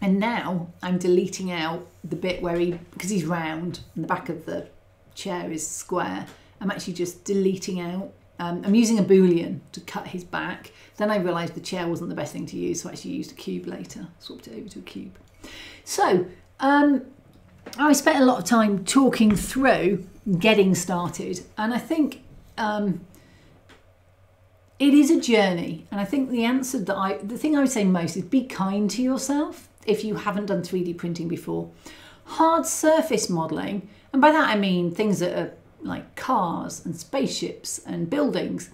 And now I'm deleting out the bit where he, because he's round and the back of the chair is square, I'm actually just deleting out. Um, I'm using a boolean to cut his back. Then I realised the chair wasn't the best thing to use, so I actually used a cube later. Swapped it over to a cube. So um, I spent a lot of time talking through getting started, and I think um, it is a journey. And I think the answer that I, the thing I would say most is be kind to yourself if you haven't done 3D printing before. Hard surface modelling, and by that I mean things that are like cars and spaceships and buildings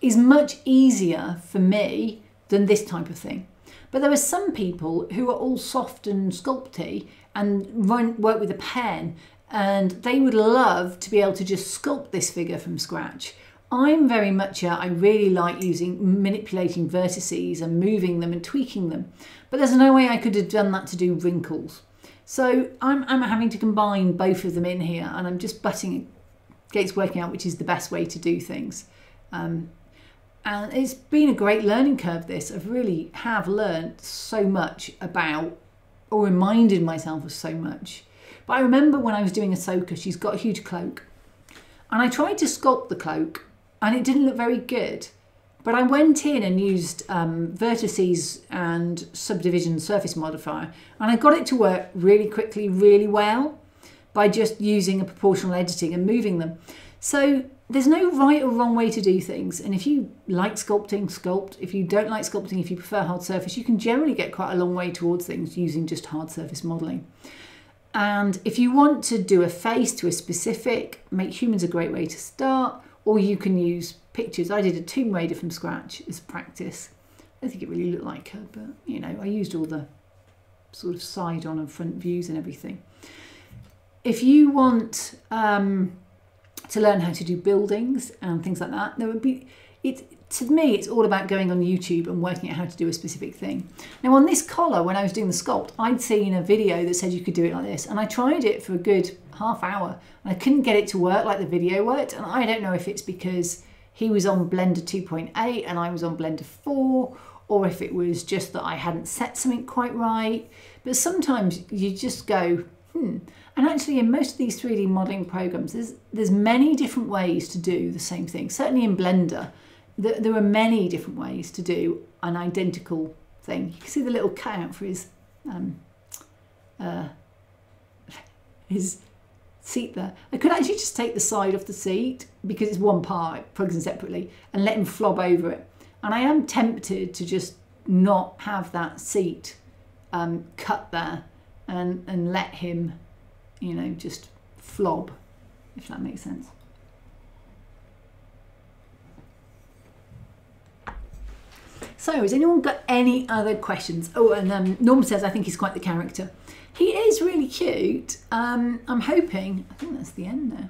is much easier for me than this type of thing. But there are some people who are all soft and sculpty and run, work with a pen and they would love to be able to just sculpt this figure from scratch. I'm very much a, I really like using, manipulating vertices and moving them and tweaking them. But there's no way I could have done that to do wrinkles. So I'm, I'm having to combine both of them in here and I'm just butting Gates working out which is the best way to do things. Um, and it's been a great learning curve this. I've really have learned so much about or reminded myself of so much. But I remember when I was doing Ahsoka, she's got a huge cloak. And I tried to sculpt the cloak and it didn't look very good. But I went in and used um, vertices and subdivision surface modifier and I got it to work really quickly, really well by just using a proportional editing and moving them. So there's no right or wrong way to do things. And if you like sculpting, sculpt. If you don't like sculpting, if you prefer hard surface, you can generally get quite a long way towards things using just hard surface modeling. And if you want to do a face to a specific, MakeHuman's a great way to start, or you can use pictures. I did a Tomb Raider from scratch as practice. I think it really looked like her, but you know, I used all the sort of side on and front views and everything if you want um, to learn how to do buildings and things like that, there would be it. To me, it's all about going on YouTube and working out how to do a specific thing. Now, on this collar, when I was doing the sculpt, I'd seen a video that said you could do it like this, and I tried it for a good half hour, and I couldn't get it to work like the video worked. And I don't know if it's because he was on Blender 2.8 and I was on Blender 4, or if it was just that I hadn't set something quite right. But sometimes you just go, hmm. And actually, in most of these 3D modeling programs, there's, there's many different ways to do the same thing. Certainly in Blender, there, there are many different ways to do an identical thing. You can see the little cutout for his um, uh, his seat there. I could actually just take the side off the seat because it's one part, plugs in separately, and let him flob over it. And I am tempted to just not have that seat um, cut there and, and let him, you know, just flob, if that makes sense. So, has anyone got any other questions? Oh, and um, Norm says, I think he's quite the character. He is really cute. Um, I'm hoping, I think that's the end now.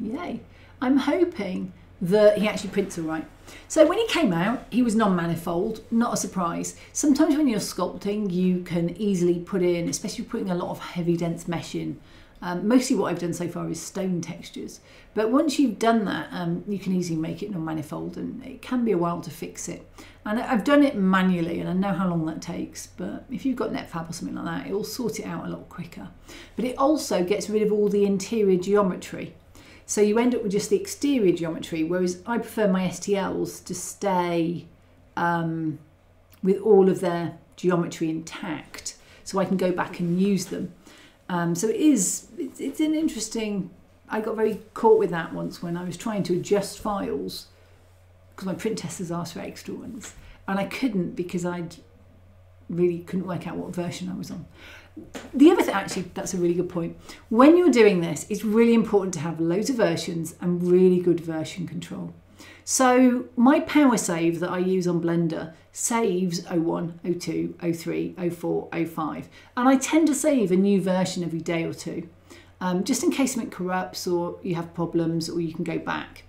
Yay. I'm hoping that he actually prints all right. So when he came out, he was non-manifold, not a surprise. Sometimes when you're sculpting, you can easily put in, especially putting a lot of heavy dense mesh in, um, mostly what I've done so far is stone textures. But once you've done that, um, you can easily make it non-manifold and it can be a while to fix it. And I've done it manually and I know how long that takes, but if you've got Netfabb or something like that, it will sort it out a lot quicker. But it also gets rid of all the interior geometry. So you end up with just the exterior geometry, whereas I prefer my STLs to stay um, with all of their geometry intact so I can go back and use them. Um, so it is, it's, it's an interesting, I got very caught with that once when I was trying to adjust files because my print testers asked for extra ones and I couldn't because I really couldn't work out what version I was on. The other thing, actually, that's a really good point. When you're doing this, it's really important to have loads of versions and really good version control. So my power save that I use on Blender saves 01, 02, 03, 04, 05. And I tend to save a new version every day or two, um, just in case something corrupts or you have problems or you can go back.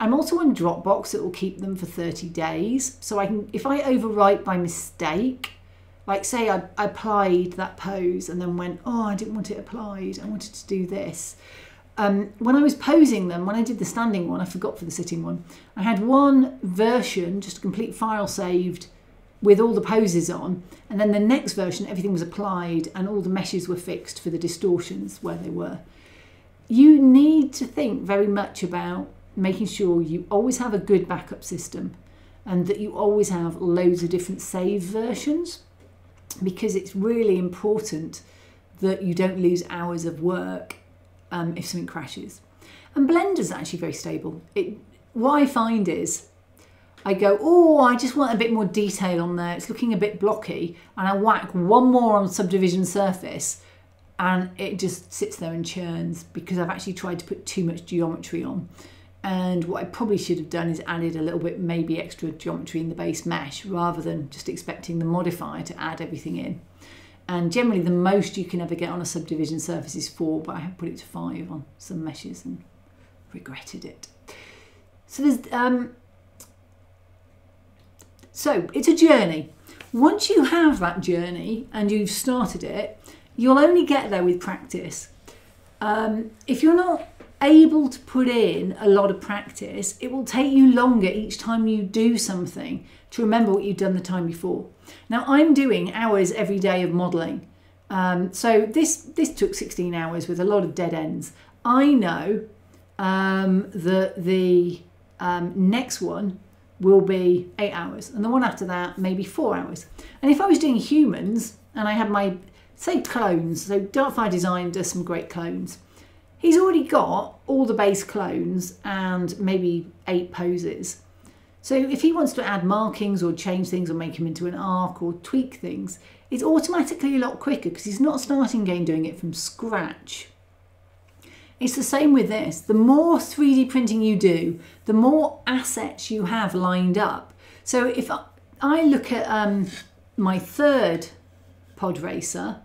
I'm also on Dropbox that will keep them for 30 days. So I can, if I overwrite by mistake, like say I, I applied that pose and then went, oh, I didn't want it applied. I wanted to do this um, when I was posing them, when I did the standing one, I forgot for the sitting one, I had one version, just a complete file saved with all the poses on, and then the next version, everything was applied and all the meshes were fixed for the distortions where they were. You need to think very much about making sure you always have a good backup system and that you always have loads of different save versions because it's really important that you don't lose hours of work um, if something crashes. And Blender's actually very stable. It, what I find is I go, oh, I just want a bit more detail on there. It's looking a bit blocky. And I whack one more on subdivision surface and it just sits there and churns because I've actually tried to put too much geometry on. And what I probably should have done is added a little bit, maybe extra geometry in the base mesh rather than just expecting the modifier to add everything in. And generally the most you can ever get on a subdivision surface is four, but I have put it to five on some meshes and regretted it. So there's, um, so it's a journey. Once you have that journey and you've started it, you'll only get there with practice. Um, if you're not able to put in a lot of practice, it will take you longer each time you do something to remember what you've done the time before. Now I'm doing hours every day of modelling. Um, so this, this took 16 hours with a lot of dead ends. I know um, that the um, next one will be eight hours and the one after that maybe four hours. And if I was doing humans and I had my, say clones, so Darkfire Design does some great clones. He's already got all the base clones and maybe eight poses. So if he wants to add markings or change things or make him into an arc or tweak things, it's automatically a lot quicker because he's not starting again doing it from scratch. It's the same with this. The more 3D printing you do, the more assets you have lined up. So if I look at um, my third pod racer,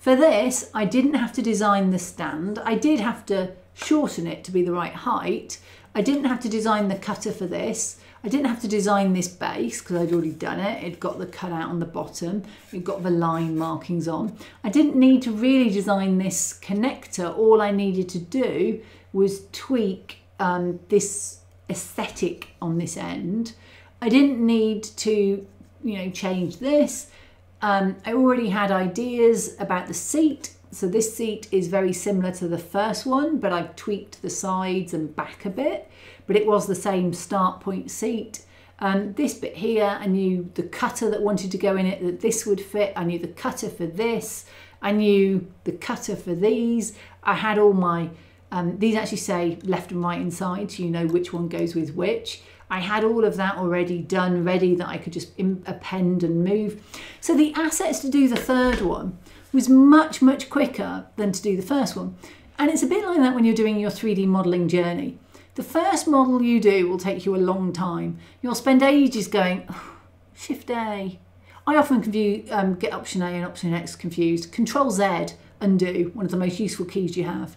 for this, I didn't have to design the stand. I did have to shorten it to be the right height. I didn't have to design the cutter for this. I didn't have to design this base because I'd already done it. It got the cutout on the bottom. It got the line markings on. I didn't need to really design this connector. All I needed to do was tweak um, this aesthetic on this end. I didn't need to, you know, change this. Um, I already had ideas about the seat So this seat is very similar to the first one, but I've tweaked the sides and back a bit, but it was the same start point seat. Um, this bit here, I knew the cutter that wanted to go in it, that this would fit. I knew the cutter for this. I knew the cutter for these. I had all my, um, these actually say left and right inside, so you know which one goes with which. I had all of that already done, ready that I could just append and move. So the assets to do the third one was much, much quicker than to do the first one. And it's a bit like that when you're doing your 3D modelling journey. The first model you do will take you a long time. You'll spend ages going, oh, Shift A. I often confuse, um, get Option A and Option X confused. Control Z, undo, one of the most useful keys you have.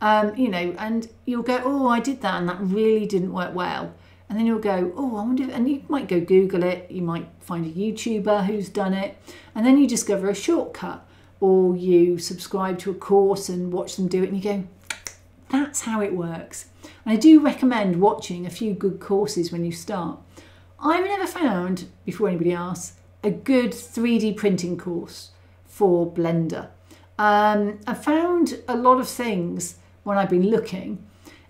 Um, you know, and you'll go, oh, I did that and that really didn't work well. And then you'll go, oh, I wonder, if, and you might go Google it, you might find a YouTuber who's done it, and then you discover a shortcut, or you subscribe to a course and watch them do it, and you go, that's how it works. And I do recommend watching a few good courses when you start. I've never found, before anybody asks, a good 3D printing course for Blender. Um, I found a lot of things when I've been looking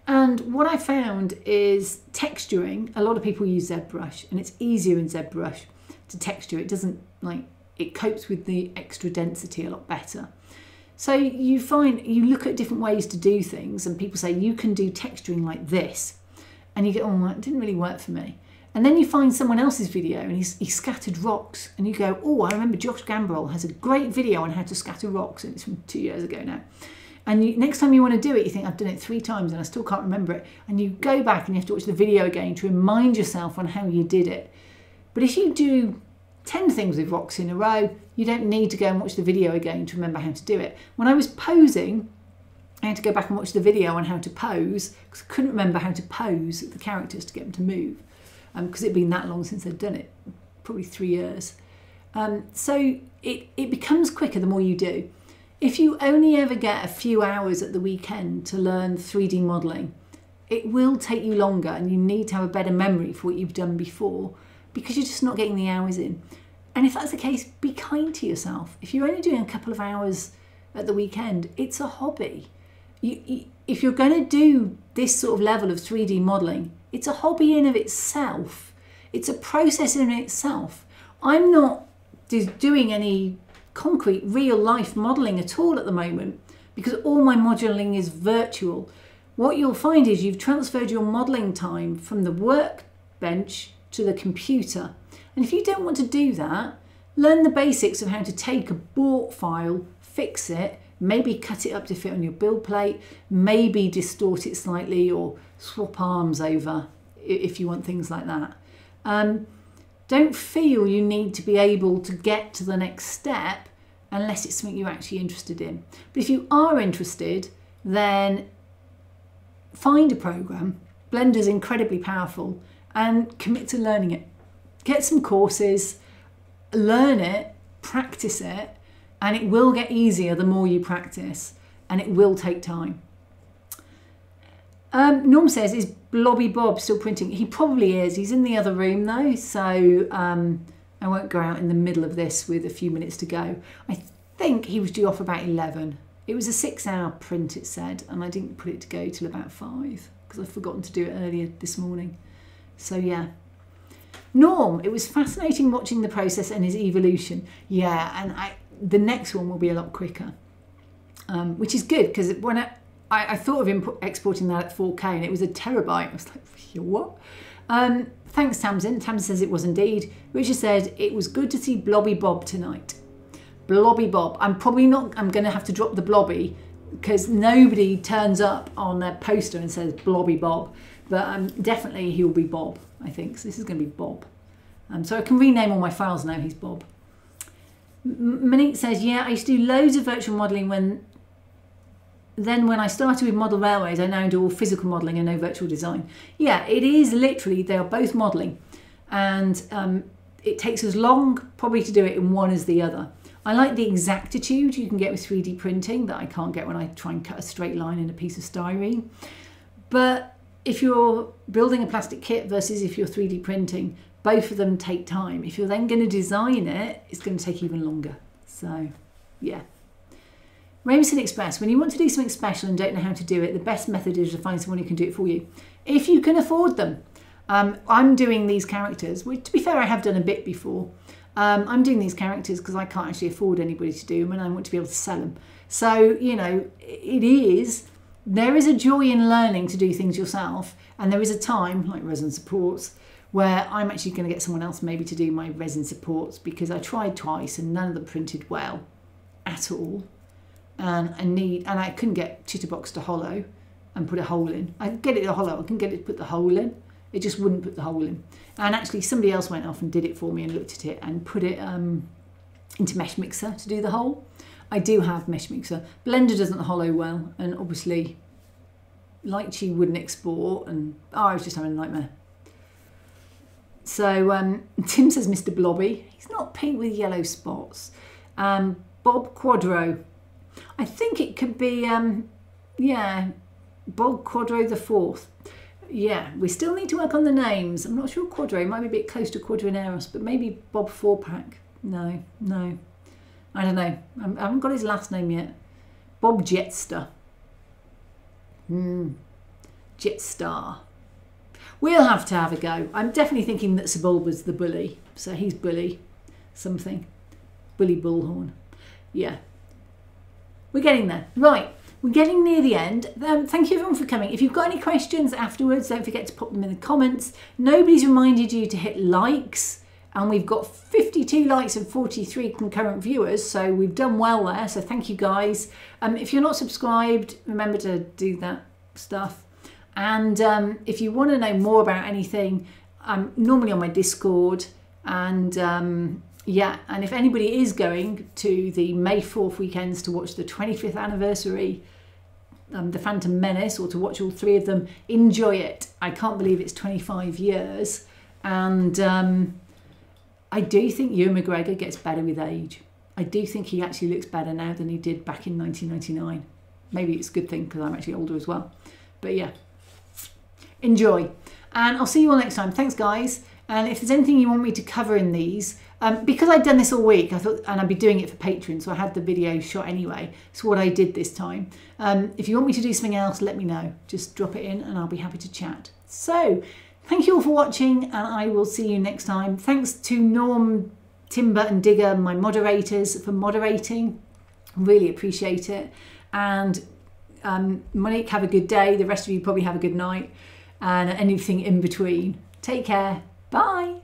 and what I found is texturing. A lot of people use ZBrush, and it's easier in ZBrush to texture. It doesn't like it copes with the extra density a lot better. So you find you look at different ways to do things, and people say you can do texturing like this, and you go, oh, that didn't really work for me. And then you find someone else's video and he's, he scattered rocks, and you go, oh, I remember Josh Gambrell has a great video on how to scatter rocks, and it's from two years ago now. And you, next time you want to do it, you think, I've done it three times and I still can't remember it. And you go back and you have to watch the video again to remind yourself on how you did it. But if you do 10 things with rocks in a row, you don't need to go and watch the video again to remember how to do it. When I was posing, I had to go back and watch the video on how to pose because I couldn't remember how to pose the characters to get them to move because um, it'd been that long since I'd done it, probably three years. Um, so it, it becomes quicker the more you do. If you only ever get a few hours at the weekend to learn 3D modelling, it will take you longer and you need to have a better memory for what you've done before because you're just not getting the hours in. And if that's the case, be kind to yourself. If you're only doing a couple of hours at the weekend, it's a hobby. You, you, if you're going to do this sort of level of 3D modelling, it's a hobby in of itself. It's a process in itself. I'm not doing any concrete, real life modelling at all at the moment because all my modelling is virtual. What you'll find is you've transferred your modelling time from the workbench to the computer. And if you don't want to do that, learn the basics of how to take a bought file, fix it, maybe cut it up to fit on your build plate, maybe distort it slightly or swap arms over if you want things like that. Um, don't feel you need to be able to get to the next step unless it's something you're actually interested in. But if you are interested, then find a program. Blender's incredibly powerful and commit to learning it. Get some courses, learn it, practice it, and it will get easier the more you practice and it will take time. Um, Norm says, is Blobby Bob still printing? He probably is. He's in the other room though, so um, I won't go out in the middle of this with a few minutes to go. I think he was due off about 11. It was a six hour print, it said, and I didn't put it to go till about five because I'd forgotten to do it earlier this morning. So, yeah. Norm, it was fascinating watching the process and his evolution. Yeah, and I, the next one will be a lot quicker, um, which is good because when I, I, I, thought of import, exporting that at 4K and it was a terabyte. I was like, what? Um, thanks, Tamsin. Tamsin says it was indeed. Richard said it was good to see Blobby Bob tonight. Blobby Bob. I'm probably not, I'm going to have to drop the Blobby because nobody turns up on their poster and says Blobby Bob. But um, definitely he'll be Bob, I think. So this is going to be Bob. Um, so I can rename all my files now. He's Bob. Monique says, yeah, I used to do loads of virtual modelling when then when I started with model railways, I now do all physical modelling and no virtual design. Yeah, it is literally, they are both modelling. And um, it takes as long probably to do it in one as the other. I like the exactitude you can get with 3D printing that I can't get when I try and cut a straight line in a piece of styrene. But if you're building a plastic kit versus if you're 3D printing, both of them take time. If you're then going to design it, it's going to take even longer. So, yeah. Ravenson Express, when you want to do something special and don't know how to do it, the best method is to find someone who can do it for you. If you can afford them. Um, I'm doing these characters, which to be fair, I have done a bit before. Um, I'm doing these characters because I can't actually afford anybody to do them and I want to be able to sell them. So, you know, it is, there is a joy in learning to do things yourself. And there is a time, like resin supports, where I'm actually going to get someone else maybe to do my resin supports because I tried twice and none of them printed well at all. And I need, and I couldn't get Chitterbox to hollow and put a hole in. I get it to hollow, I can get it to put the hole in. It just wouldn't put the hole in. And actually somebody else went off and did it for me and looked at it and put it um, into Meshmixer to do the hole. I do have Meshmixer. Blender doesn't hollow well and obviously Lychee wouldn't export and oh, I was just having a nightmare. So um, Tim says Mr. Blobby. He's not pink with yellow spots. Um, Bob Quadro. I think it could be, um, yeah, Bob Quadro the fourth. Yeah, we still need to work on the names. I'm not sure Quadro might be a bit close to Quadinaros, but maybe Bob Fourpack. No, no. I don't know. I haven't got his last name yet. Bob Jetster. Hmm. Jetstar. We'll have to have a go. I'm definitely thinking that Sebulba's the bully. So he's bully something. Bully Bullhorn. Yeah. We're getting there. Right. We're getting near the end. Um, thank you everyone for coming. If you've got any questions afterwards, don't forget to pop them in the comments. Nobody's reminded you to hit likes and we've got 52 likes and 43 concurrent viewers so we've done well there so thank you guys um, if you're not subscribed remember to do that stuff and um, if you want to know more about anything, I'm normally on my Discord. And um, yeah, and if anybody is going to the May 4th weekends to watch the 25th anniversary, um, The Phantom Menace, or to watch all three of them, enjoy it. I can't believe it's 25 years. And um, I do think Ewan McGregor gets better with age. I do think he actually looks better now than he did back in 1999. Maybe it's a good thing because I'm actually older as well. But yeah, enjoy. And I'll see you all next time. Thanks, guys. And if there's anything you want me to cover in these, um, because I'd done this all week, I thought, and I'd be doing it for Patreon, so I had the video shot anyway. It's what I did this time. Um, if you want me to do something else, let me know. Just drop it in and I'll be happy to chat. So, thank you all for watching, and I will see you next time. Thanks to Norm, Timber, and Digger, my moderators, for moderating. Really appreciate it. And um, Monique, have a good day. The rest of you probably have a good night and anything in between. Take care. Bye.